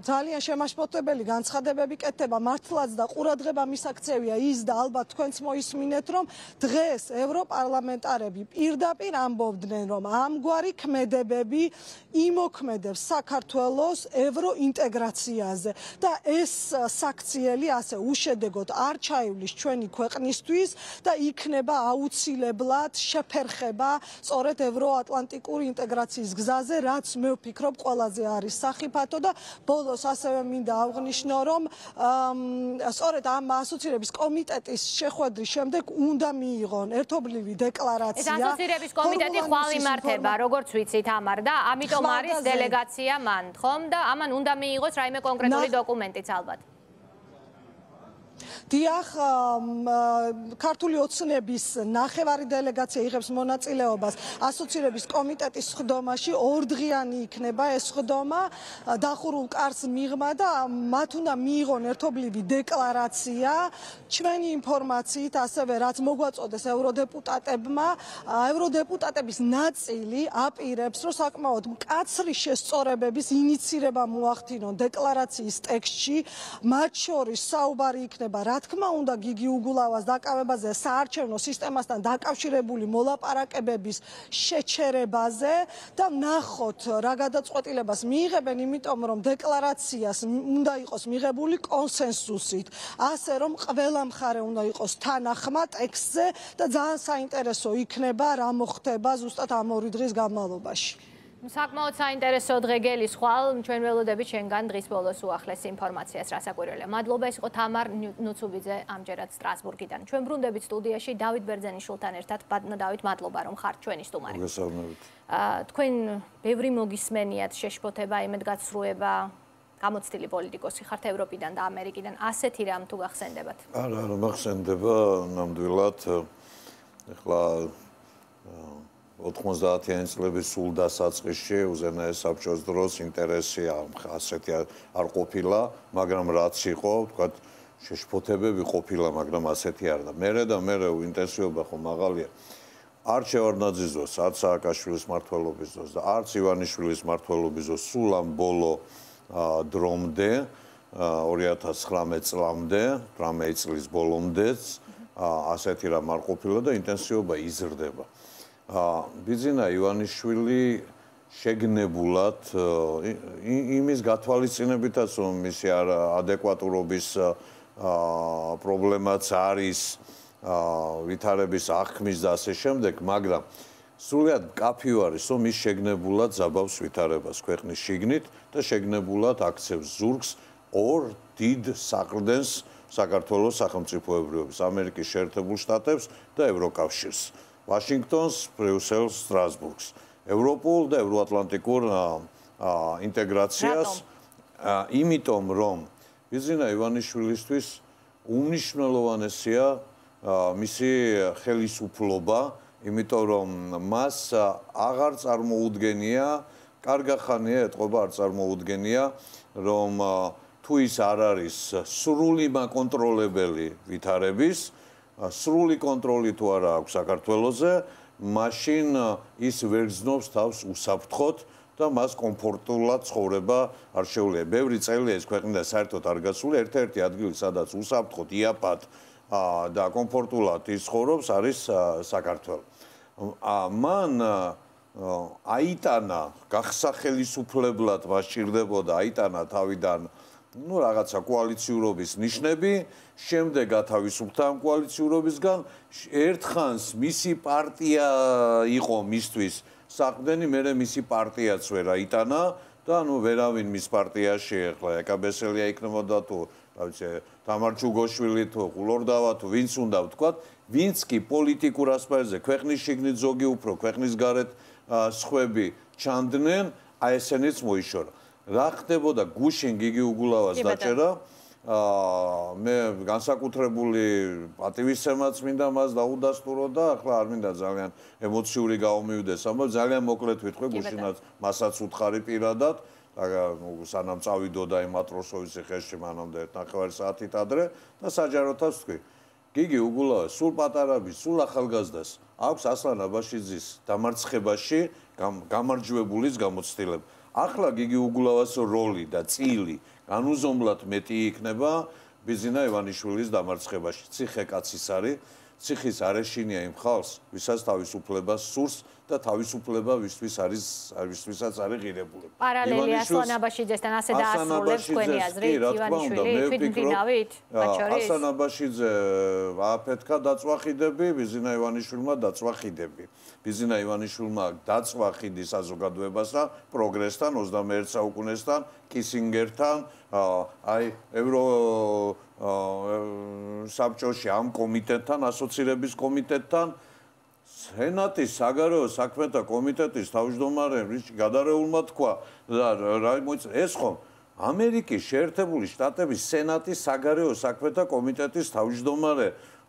ძალიან შემაშფოთებელი განცხადებები კეთება მართლაც და ყურადღება მისაქცევია ის და ალბათ თქვენც მოისმინეთ რომ დღეს ევროპარლამენტარები პირდაპირ ამბობდნენ რომ ამგვარი ქმედებები იმოქმედებს საქართველოს ევროინტეგრაციაზე. და ეს საქციელი ასე უშედეგოდ არ ჩაივლის ჩვენი ქვეყნისთვის და იქნება აუცილებლად შეფერხება სწორედ ევროატლანტიკური ინტეგრაციის გზაზე რაც მე ვფიქრობ ყველაზე არის სახიფათო და ბოლოს ასევე მინდა აღვნიშნო რომ სწორედ ამ ასოცირების კომიტეტის შეხვედრის შემდეგ უნდა მიიღონ ერთობლივი დეკლარაცია. ეს ასოცირების კომიტეტი ხვალ იმართება როგორც ვიცით ამარ და ამიტომ არის დელეგაცია მან ხომ და ამან უნდა მიიღოს რაიმე კონკრეტული დოკუმენტიც ალბათ დიახ ქართული ოცნების ნახევარი დელეგაცია იღებს მონაწილეობას ასოცირების კომიტეტის ხდომაში. ორდღიანი იქნება ეს ხდომა. დახურულ კარს მიღმა და მათ უნდა მიიღონ ერთობლივი დეკლარაცია. ჩვენი ინფორმაციით ასევე რაც მოგვაწოდეს ევროდეპუტატებმა ევროდეპუტატების ნაწილი აპირებს რომ საკმაოდ მკაცრი შესწორებების ინიცირება მოახდინონ დეკლარაციის ტექსტში. მათ შორის საუბარი იქნება რა თქმა უნდა გიგი უგულავას დაკავებაზე საარჩევნო სისტემასთან დაკავშირებული მოლაპარაკებების შეჩერებაზე და ნახოთ რა გადაწყვეტილებას მიიღებენ იმიტომ რომ დეკლარაციას უნდა იყოს მიღებული კონსენსუსით. ასე რომ ყველა მხარე უნდა იყოს თანახმა ტექსტზე და ძალიან საინტერესო იქნება რა მოხდება ზუსტად ამ ორი დღის განმავლობაში საკმაოდ საინტერესო დღე გელის ხვალ ჩვენ ველოდებით შენგან დღის ბოლოს უახლეს ინფორმაციას რასაკვირველია. მადლობა ეს იყო თამარ ნუცუბიძე ამჯერად სტრასბურგიდან. ჩვენ ბრუნდებით სტუდიაში დავით ბერძენიშვილთან ერთად. დავით მადლობა რომ ხართ ჩვენი სტუმარი. მოგესალმებით. აა თქვენ ბევრი მოგისმენიათ შეშფოთება, იმედგაცრუება, გამოცდილი პოლიტიკოსი ხართ ევროპიდან და ამერიკიდან. ასეთი რამ თუ გახსენდებათ? არა, რა მახსენდება ნამდვილად. ეხლა 90-იანი წლების სულ დასაწყისში უზენაეს საბჭოს დროს ინტერესი ასეთი არ ყოფილა, მაგრამ რაც იყო, თქვა შეშფოთებები ყოფილა, მაგრამ ასეთი არ და მერე და მერე ინტენსივობა ხო მაღალია. არც შევარნაძის, არც სააკაშვილის მართლობის დროს და არც ივანიშვილის მართლობის დროს სულ ამ ბოლო დრომდე 2019 წლამდე, 18 წლის ბოლომდეც ასეთი რამ არ ყოფილა და ინტენსივობა იზრდება. ბიძინა ივანიშვილი შეგნებულად იმის გათვალისწინებითაც რომ მისი ადეკვატურობის პრობლემაც არის ვითარების აღქმის და ასე შემდეგ, მაგრამ სრულად კაფიო არის, რომ ის შეგნებულად ზაბავს ვითარებას ქვეყნის შიგნით და შეგნებულად აქცევს ზურგს ორ დიდ საყრდენს საქართველოს სახელმწიფოებრიობის, ამერიკის შეერთებულ შტატებს და ევროკავშირს. ვაშინგტონს, ბრიუსელს, სტრასბურგს, ევროპულ და ევროატლანტიკურ ინტეგრაციას. იმიტომ რომ ბიზინა ივანიშვილისთვის უნიშნელოვანესია მისი ხელისუფლება, იმიტომ რომ მას აღარ წარმოუდგენია, კარგახანია ეთყობა არ წარმოუდგენია, რომ თუ ის არ არის სრული მაკონტროლებელი ვითარების, სრული კონტროლი თუ არა აქვს საქართველოსზე, მაშინ ის ვერ გზნობს თავს უსაფრთხოდ და მას კომფორტულად ცხოვრება არ შეუძლია. ბევრი წელი ეს ქვეყნიდან საერთოდ არ გასული, ერთ-ერთი ადგილი სადაც უსაფრთხოდ იაპად და კომფორტულად ის ცხოვრობს არის საქართველო. მან აიტანა გახსახელისუფლებლად მასჭირდებოდა აიტანა თავიდან ну რაღაცა კოალიციურობის ნიშნები, შემდეგ ათავისუფლდა ამ კოალიციურობისგან, ერთხანს მისი პარტია იყო მისთვის საყდენი, მე მისი პარტიაც ვერ აიტანა და ნუ ვერავინ მის პარტიაში ახლა ეკაბესელია იქნებოდა თუ რა ვიცი თამარ ჩუგოშვილი თუ ყულორდავა თუ ვინც უნდა ვთქვა, ვინც კი პოლიტიკურ ასპარეზზე ქვეყნის შიგნით ზოგი უფრო ქვეყნის გარეთ სხვები ჩანდნენ, აი ესენიც მოიშორა. რა ხდებოდა? გუშინ გიგი უგულავას დაჭერა? აა მე განსაკუთრებული პატივისცემაც მინდა მას დაუდასტურო და ახლა არ მინდა ძალიან ემოციური გაომივიდეს, ამბობ ძალიან მოკლედ ვიტყვი გუშინაც მასაც უთხარი პირადად. და სანამ წავიდოდა იმ მატროსოვის ხეში მანამდე ნახევარი საათით ადრე და საჯაროთაც ვთქვი გიგი უგულავა სულ პატარაბის, სულ ახალგაზრდას აქვს ასლან აბაშიძის დამარცხებაში გამარჯვებულის გამოცდილება. ახლა გიგი უგულავას როლი და წილი განუზომლად მეტი იქნება ბიზინა ივანიშვილის დამარცხებაში. ციხე კაცის არის, ციხის არეშინია იმ ხალხს, ვისაც თავისუფლება სურს და თავისუფლება ვისთვის არის ვისთვისაც არის ღირებული. პარალელი ასლანაბაშიძესთან ასე დაასრულებს თქვენი აზრი ივანიშვილი თვითმფრინავით? ასლანაბაშიძე აფეთქა დაწვახიდები, ბიზინა ივანიშვილმა დაწვახიდები. ბიზინა ივანიშვილმა დაწვახიდი საზოგადოებას და პროგრესთან 21 საუკუნესთან, კისინგერთან, აი ევრო საბჭოში ამ კომიტეტთან, ასოცირების კომიტეტთან. სენატის საგარეო საქმეთა კომიტეტის თავმჯდომარემ რიჩ გადარეულმა თქვა და რა მოიწ ეს ხომ? ამერიკის შეერთებული შტატების სენატის საგარეო საქმეთა კომიტეტის თავმჯდომარე.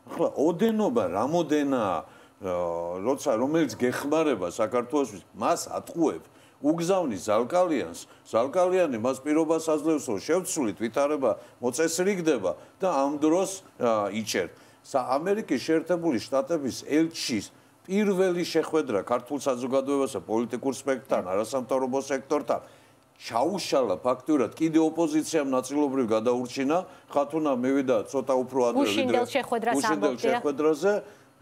ახლა ოდენობა რამოდენაა როცა რომელიც გეხმარება საქართველოს მას ატყუებ. უგზავნის ზალკალიანს. ზალკალიანი მას პირობას აძლევს რომ შევცვლით ვითარება მოწესრიგდება და ამ დროს იჭერ ამერიკის შეერთებული შტატების ელჩის პირველი შეხვედრა ქართულ საზოგადოებასა პოლიტიკურ სპექტრთან არასამთავრობო სექტორთან. ჩაუშალა ფაქტურად კიდე ოპოზიციამ ნაწილობრივ გადაურჩინა. ხათუნა მივიდა ცოტა უფრო ადრე ვიდრე უშინდელ შეხვედრას ამბობდია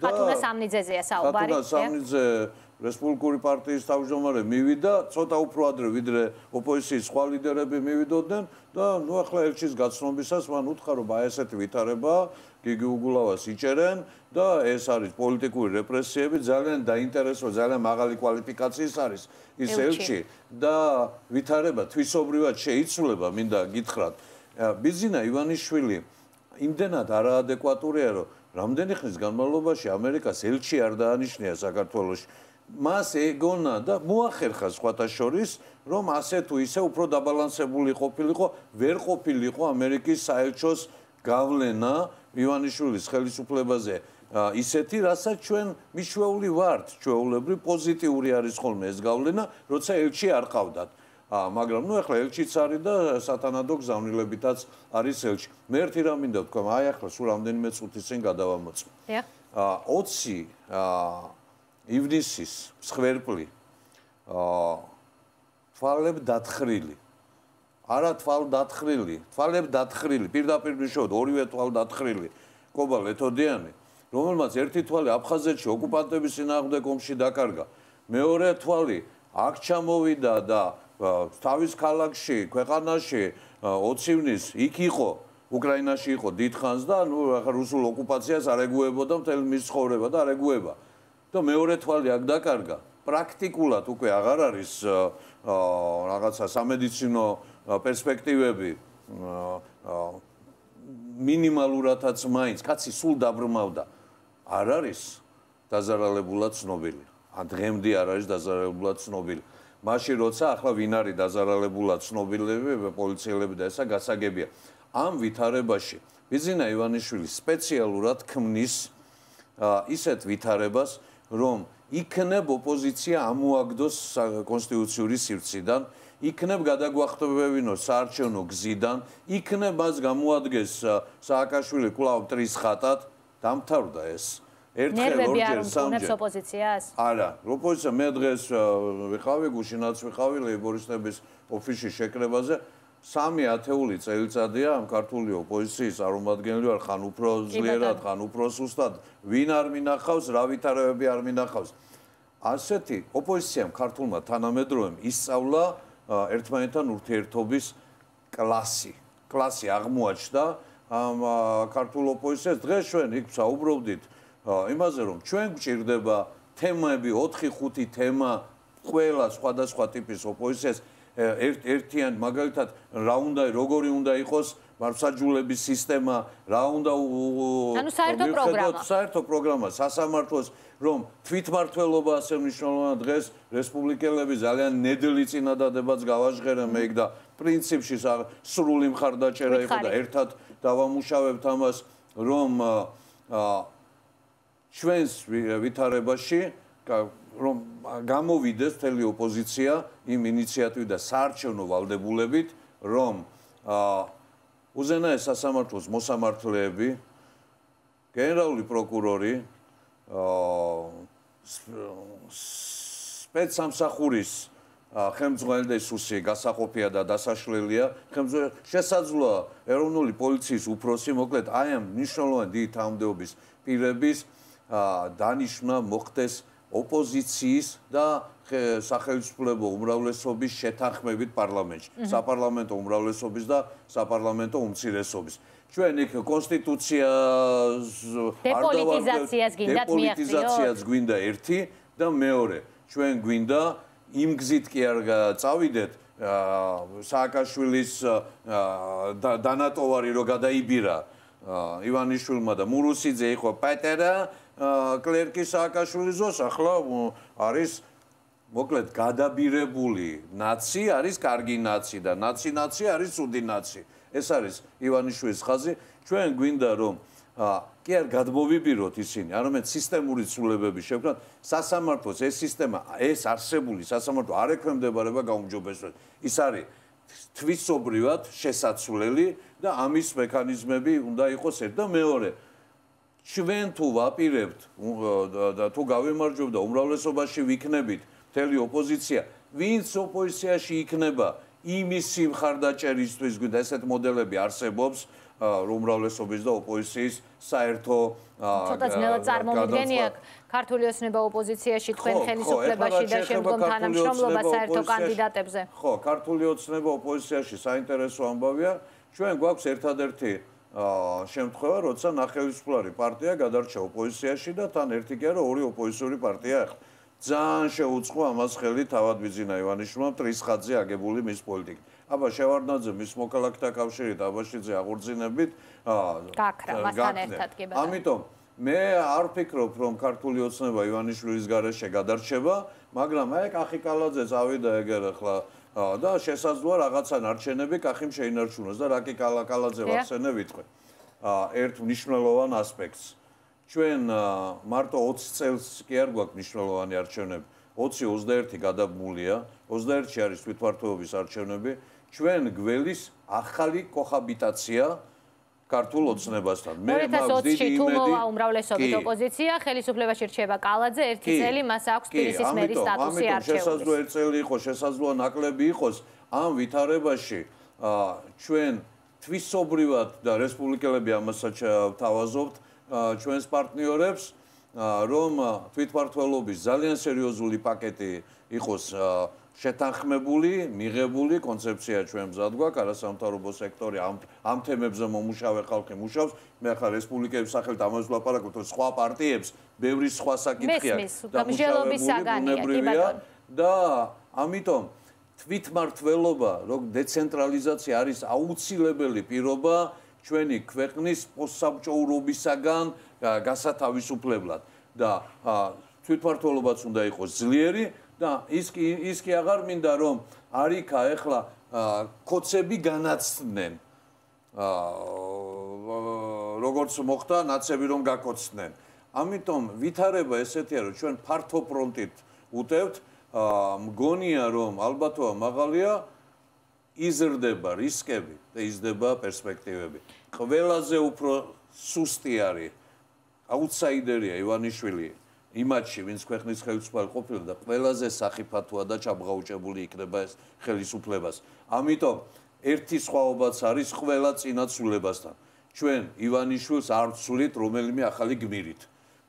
ხათუნა სამნიძეზეა საუბარი ხათუნა სამნიძე რესპუბლიკური პარტიის თავმჯდომარე მივიდა ცოტა უფრო ადრე ვიდრე ოპოზიციის სხვა ლიდერები მივიდოდნენ და ნუ ახლა ელჩის გაცნობისას მან უთხრა რომ აი ესეთი ვითარება გიგი უგულავას იჭერენ და ეს არის პოლიტიკური რეპრესიები ძალიან დაინტერესო ძალიან მაღალი კვალიფიკაციის არის ის ელჩი. და ვითარება თვისობრივად შეიცვლება მინდა გითხრათ. ბიზინა ივანიშვილი იმდენად არაადეკვატურია რომ რამდენი ხნის განმავლობაში ამერიკას ელჩი არ დაანიშნია საქართველოში? მას ეგონა და მოახერხა სხვათა შორის რომ ასე თუ ისე უფრო დაბალანსებული ყოფილიყო ვერ ყოფილიყო ამერიკის საელჩოს გავლენა ივანიშვილის ხელისუფლებაზე. ისეთი რასაც ჩვენ მიშვეული ვართ ჩვეულებრივ პოზიტიური არის ხოლმე ეს გავლენა როცა ელჩი არ ყავდათ მაგრამ ნუ ახლა ელჩიც არის და სათანადო გზავნილებითაც არის ელჩი. მე ერთი რამ მინდა ვთქვა აი ახლა სულ რამდენიმე წუთის წინ გადავამოწმე. ა 20 ა ივნისის მსხვერპლი აა თვალებ დათხრილი. არა თვალ დათხრილი თვალებ დათხრილი. პირდაპირ მიშოთ ორივე თვალ დათხრილი. კობა ლეთოდიანი. რომელმაც ერთი თვალი აფხაზეთში ოკუპანტების წინააღმდეგ ომში დაკარგა. მეორე თვალი აქ ჩამოვიდა და თავის ქალაქში ქვეყანაში 20 ივნის იქ იყო უკრაინაში იყო დიდხანს და ნუ ახლა რუსულ ოკუპაციას არ ეგუებოდა მთელი მის ცხოვრება და არ ეგუება და მეორე თვალი აქ დაკარგა. პრაქტიკულად უკვე აღარ არის რაღაცა სამედიცინო პერსპექტივები მინიმალურადაც მაინც კაცი სულ დაბრმავდა. არ არის დაზარალებულად ცნობილი. ან დღემდე არ არის დაზარალებულად ცნობილი. მაშინ როცა ახლა ვინ არის დაზარალებულად ცნობილები, პოლიციელები და ესა გასაგებია. ამ ვითარებაში ბიზინა ივანიშვილი სპეციალურად ქმნის ისეთ ვითარებას, რომ იქნებ ოპოზიცია ამოაგდოს კონსტიტუციური სივრციდან, იქნებ გადაგვახტებებინოს საარჩევნო გზიდან, იქნებ მას გამოადგეს სააკაშვილი კლავ ტრის ხატად, დამთავრდა ეს. ერთხელ ორჯერ სამჯერ. ოპოზიციას? არა, ოპოზიცია მე დღეს ვიყავი გუშინაც ვიყავი ლეიბორისტების ოფისში შეკრებაზე. სამი ათეული წელიწადია ამ ქართული ოპოზიციის არომადგენელი ვარ ხან უფრო ძლიერად ხან უფრო სუსტად. ვინ არ მინახავს რა ვითარებები არ მინახავს. ასეთი ოპოზიციამ ქართულმა თანამედროვემ ისწავლა ერთმანეთთან ურთიერთობის კლასი. კლასი აღმოაჩნდა ამ ქართულ ოპოზიციას. დღეს ჩვენ იქ საუბრობდით იმაზე რომ ჩვენ გვჭირდება თემები 4-5 თემა ყველა სხვადასხვა ტიპის ოპოზიციას ერთიან მაგალითად რა უნდა როგორი უნდა იყოს მარსაჯულების სისტემა რა უნდა ანუ საერთო პროგრამა. საერთო პროგრამა სასამართლოს რომ თვითმართველობა ასე მნიშვნელოვანია დღეს რესპუბლიკელები ძალიან ნედლი წინადადებაც გავაჟღერენ მე იქ და პრინციპში სრული მხარდაჭერა იყო და ერთად დავამუშავებთ ამას რომ ჩვენს ვითარებაში რომ გამოვიდეს თელი ოპოზიცია იმ ინიციატივით და საარჩევნო ვალდებულებით რომ უზენაეს სასამართლოს მოსამართლეები გენერალური პროკურორი სპეცსამსახურის ხელმძღვანელი და სუსი გასაყოფია და დასაშლელია. შესაძლოა ეროვნული პოლიციის უფროსი მოკლედ აი ამ ნიშნულოვანი დიდი თანამდებობის პირების დანიშნა მოხდეს ოპოზიციის და სახელმწიფო უმრავლესობის შეთანხმებით პარლამენტში, საპარლამენტო უმრავლესობის და საპარლამენტო უმცირესობის. ჩვენ იქ კონსტიტუციას არ დაპოლიტიზაციას გინდათ მიაღწიოთ. დაპოლიტიზაციას გვინდა ერთი და მეორე. ჩვენ გვინდა იმ გზით კი არ წავიდეთ სააკაშვილის დანატოვარი რო გადაიბირა ივანიშვილმა და მურუსიძე იყო პეტერა კლერკი სააკაშვილის ზოს ახლა არის მოკლედ გადაბირებული ნაცი არის კარგი ნაცი და ნაცი ნაცი არის ცუდი ნაცი. ეს არის ივანიშვილის ხაზი. ჩვენ გვინდა რომ კი არ გადმოვიბიროთ ისინი არამედ სისტემური ცვლილებები შევქნათ. სასამართლოს ეს სისტემა ეს არსებული სასამართლო არ ექვემდებარება გაუმჯობესებას ის არის თვისობრივად შესაძლებელი და ამის მექანიზმები უნდა იყოს ერთ და მეორე ჩვენ თუ ვაპირებთ და თუ გავიმარჯვებთ და უმრავლესობაში ვიქნებით მთელი ოპოზიცია, ვინც ოპოზიციაში იქნება იმის სიმხარდაჭერისთვის გვიდა ესეთ მოდელები არსებობს უმრავლესობის და ოპოზიციის საერთო ცოტა ძნელად წარმომიდგენია ქართული ოცნება ოპოზიციაში თქვენ ხელისუფლებაში და შემდგომ თანამშრომლობა საერთო კანდიდატებზე. ხო, ქართული ოცნება ოპოზიციაში საინტერესო ამბავია. ჩვენ გვაქვს ერთადერთი შემთხვევა, როცა ნახევარსფლარი პარტია გადარჩა ოპოზიციაში და თან ერთი კი არა, ორი ოპოზიციური პარტია ახლა. ძალიან შეუწყო ამას ხელი თავად ბიზინა ივანიშვილმა ტრისხაძე აგებული მის პოლიტიკით. აბა შევარდნაძე მის მოქალაქთა კავშირით აბაშიძე აღორძინებით გაქრა მასთან ერთად კი ბატონო. ამიტომ მე არ ფიქრობ რომ ქართული ოცნება ივანიშვილის გარეშე გადარჩება, მაგრამ აი კახი კალაძე წავიდა ეგერ ახლა და შესაძლოა რაღაცა ნარჩენები კახიმ შეინარჩუნოს და რაკი კალაძე ვახსენე ვიტყვი. ერთ მნიშვნელოვან ასპექტს. ჩვენ მარტო 20 წელს კი არ გვაქვს მნიშვნელოვანი არჩევნები. 20-21 გადაბმულია, 21-ში არის თვითმართველობის არჩევნები. ჩვენ გველის ახალი კოჰაბიტაცია ქართულ ოცნებასთან. მე მაქვს დიდი იმედი. უმრავლესობით ოპოზიცია, ხელისუფლებაში რჩება კალაძე, ერთი წელი მას აქვს თბილისის მერის სტატუსი არჩეული. ამიტომ შესაძლოა ერთი წელი იყოს, შესაძლოა ნაკლები იყოს ამ ვითარებაში. ჩვენ თვისობრივად და რესპუბლიკელები ამასაც თავაზობთ, ჩვენს პარტნიორებს რომ თვითმართველობის ძალიან სერიოზული პაკეტი იყოს შეთანხმებული, მიღებული კონცეფცია ჩვენ მზად გვაქვს, არასამთავრობო სექტორი ამ ამ თემებზე მომუშავე ხალხი მუშაობს. მე ახლა რესპუბლიკების სახელით ამას ვლაპარაკობ, რომ სხვა პარტიებს ბევრი სხვა საკითხია და მშელობის საგანია, კი ბატონო. და ამიტომ თვითმართველობა, რომ დეცენტრალიზაცია არის აუცილებელი პირობა, ჩვენი ქვეყნის პოსტსაბჭოურობისაგან გასათავისუფლებლად და თვითმართველობაც უნდა იყოს ძლიერი და ის კი ის კი აღარ მინდა რომ არიქა ეხლა კოცები განაცდნენ. როგორც მოხდა ნაცები რომ გაკოცდნენ. ამიტომ ვითარება ესეთია რომ ჩვენ ფართო ფრონტით უტევთ მგონია რომ ალბათოა მაღალია იზრდება რისკები და იზრდება პერსპექტივები. ყველაზე უფრო სუსტი არის აუტსაიდერია ივანიშვილი იმათში, ვინც ქვეყნის ხელისუფლება ყოფილა და ყველაზე საფათოა და ჩაბღაუჭებული იქნება ეს ხელისუფლებას. ამიტომ ერთი სხვაობაც არის ყველა წინაცვლებასთან. ჩვენ ივანიშვილს არ ვცვლით რომელიმე ახალი გმირით.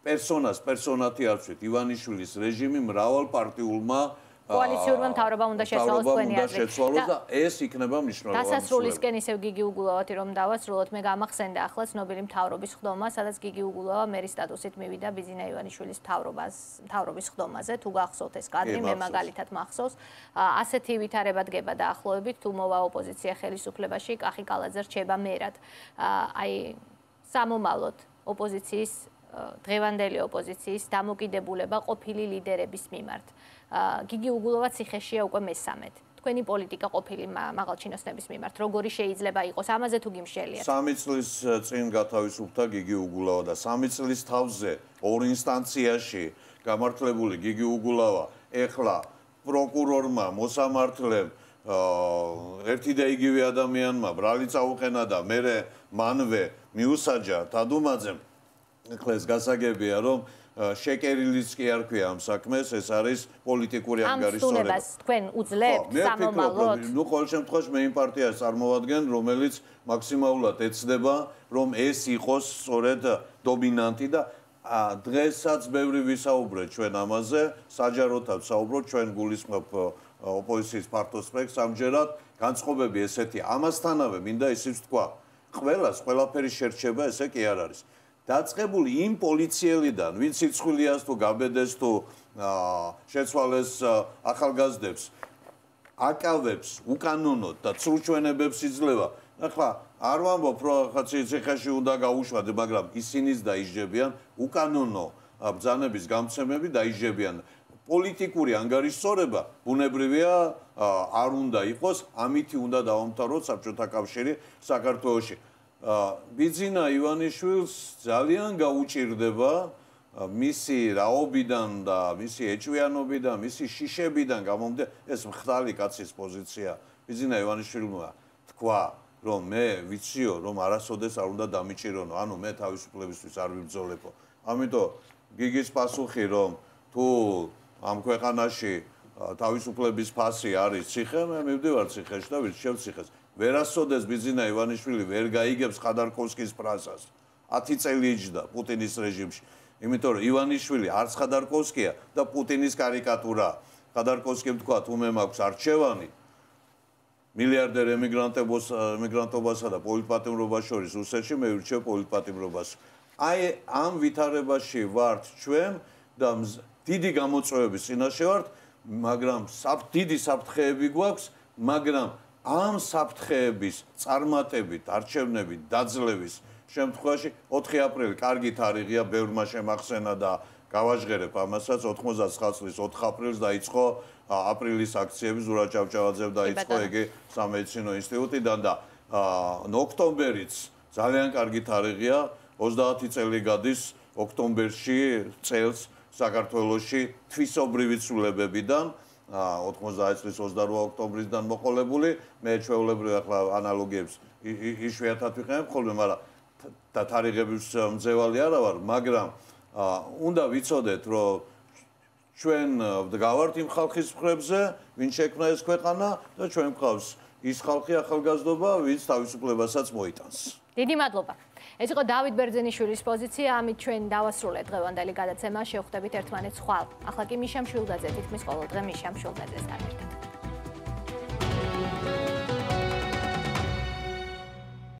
პერსონას, პერსონათი არ ვცვლით. ივანიშვილის რეჟიმი მრავალპარტიულმა კოალიციურმა მთავრობამ უნდა შეცვალოს თქვენი აზრი. და ეს იქნება მნიშვნელოვანი. დასასრულისკენ ისევ გიგი უგულავათი რომ დავასრულოთ, მე გამახსენდა ახლა ცნობილი მთავრობის ხდომა, სადაც გიგი უგულავა მერის სტატუსით მივიდა ბიზინა ივანიშვილის მთავრობას, მთავრობის ხდომაზე, თუ გახსოვთ ეს კადრი, მე მაგალითად მახსოვს. ასეთი ვითარება დგება დაახლოებით, თუ მოვა ოპოზიცია ხელისუფლებაში, კახი კალაძე რჩება მერად. აი სამომავლოდ ოპოზიციის დღევანდელი ოპოზიციის დამოკიდებულება ყოფილი ლიდერების მიმართ. გიგი უგულოვა ციხეშია უკვე მესამედ. თქვენი პოლიტიკა ყოფილი მაღალჩინოსნების მიმართ როგორი შეიძლება იყოს? ამაზე თუ გიმშელიათ. სამი წლის წინ გათავისუფლდა გიგი უგულოვა და სამი წლის თავზე ორ ინსტანციაში გამართლებული გიგი უგულოვა ეხლა პროკურორმა მოსამართლემ ერთი და იგივე ადამიანმა ბრალი წაუყენა და მე მანვე მიუსაჯა თადუმაძემ ეხლა ეს გასაგებია რომ შეკერილიც კი არ ქვია ამ საქმეს ეს არის პოლიტიკური ანგარიშსწორება ამ სუნებას თქვენ უძლებთ სამომავლოდ. ნუ ყოველ შემთხვევაში მე იმ პარტიას წარმოვადგენ რომელიც მაქსიმალურად ეცდება რომ ეს იყოს სწორედ დომინანტი და დღესაც ბევრი ვისაუბრე ჩვენ ამაზე საჯაროთაც საუბრობ ჩვენ გულისხმობ ოპოზიციის პარტოს სპექს ამჯერად. განწყობები ესეთი ამასთანავე მინდა ისიც თქვა. ყველას ყველაფერი შერჩება ესე კი არ არის დაწყებული იმ პოლიციელიდან, ვინც სიცხვილიას თუ გაბედეს თუ შეცვალეს ახალგაზრდებს, აკავებს უკანონოდ და ცრუჩვენებებს იძლევა. ახლა არ ვამბობ, რომ ხაცი ციხეში უნდა გაუშვათ, მაგრამ ისინიც დაიჯებიან უკანონო ბძანების გამცემები დაიჯებიან. პოლიტიკური ანგარიშსწორება ბუნებრივია არ უნდა იყოს, ამითი უნდა დავამთავროთ საბჭოთა კავშირი საქართველოში. ბიძინა ივანიშვილს ძალიან გაუჭირდება მისი რაობიდან და მისი ეჭვიანობიდან, მისი შიშებიდან გამომდე ეს მხდალი კაცის პოზიცია. ბიძინა ივანიშვილმა თქვა, რომ მე ვიციო, რომ არასოდეს არ უნდა დამიჭირონო, ანუ მე თავისუფლებისთვის არ ვიბრძოლებო. ამიტომ გიგის პასუხი, რომ თუ ამ ქვეყანაში თავისუფლების ფასი არის ციხე, მე მივდივარ ციხეში და ვირჩევ ციხეს. ვერასოდეს ბიზინა ივანიშვილი ვერ გაიგებს ხადარკოვსკის ფრაზას 10 წელი იჯდა პუტინის რეჟიმში. იმიტომ რომ ივანიშვილი არც ხადარკოვსკია და პუტინის კარიკატურა. ხადარკოვსკიმ თქვა თუ მე მაქვს არჩევანი მილიარდერ ემიგრანტებს ემიგრანტობასა და პოლიტპატიმრობას შორის რუსეთში მე ვირჩევ პოლიტპატიმრობას. აი ამ ვითარებაში ვართ ჩვენ და დიდი გამოწვევების წინაშე ვართ მაგრამ დიდი საფრთხეები გვაქვს მაგრამ ამ საფრთხეების წარმატებით, არჩევნებით დაძლევის შემთხვევაში 4 აპრილი კარგი თარიღია, ბევრმა შემახსენა და გავაჟღერებ ამასაც. 99 წლის 4 აპრილს დაიწყო აპრილის აქციები ზურა ჭავჭავაძემ დაიწყო ეგე სამედიცინო ინსტიტუტიდან და ოქტომბერიც ძალიან კარგი თარიღია. 30 წელი გადის ოქტომბერში წელს საქართველოსში თვისობრივი ცვლილებებიდან 90 წლის 28 ოქტომბრიდან მოყოლებული. მე ჩვეულებრივ ახლა ანალოგიებს იშვიათად ვიყენებ. ხოლმე მაგრამ და თარიღების მძევალი არა ვარ მაგრამ უნდა ვიცოდეთ რომ ჩვენ გავართ იმ ხალხის მხრებზე ვინ შექმნა ეს ქვეყანა და ჩვენ გვყავს ის ხალხი ახალგაზრდობა ვინც თავისუფლებასაც მოიტანს. დიდი მადლობა ეს იყო დავით ბერძენიშვილის პოზიცია, ამით ჩვენ დავასრულეთ დღევანდელი გადაცემა, შევხვდებით ერთმანეთს ხვალ. ახლა კი მიშამ შვილდაძე თითქმის ყოველ დღე მიშამ შვილდაძესთან ერთად.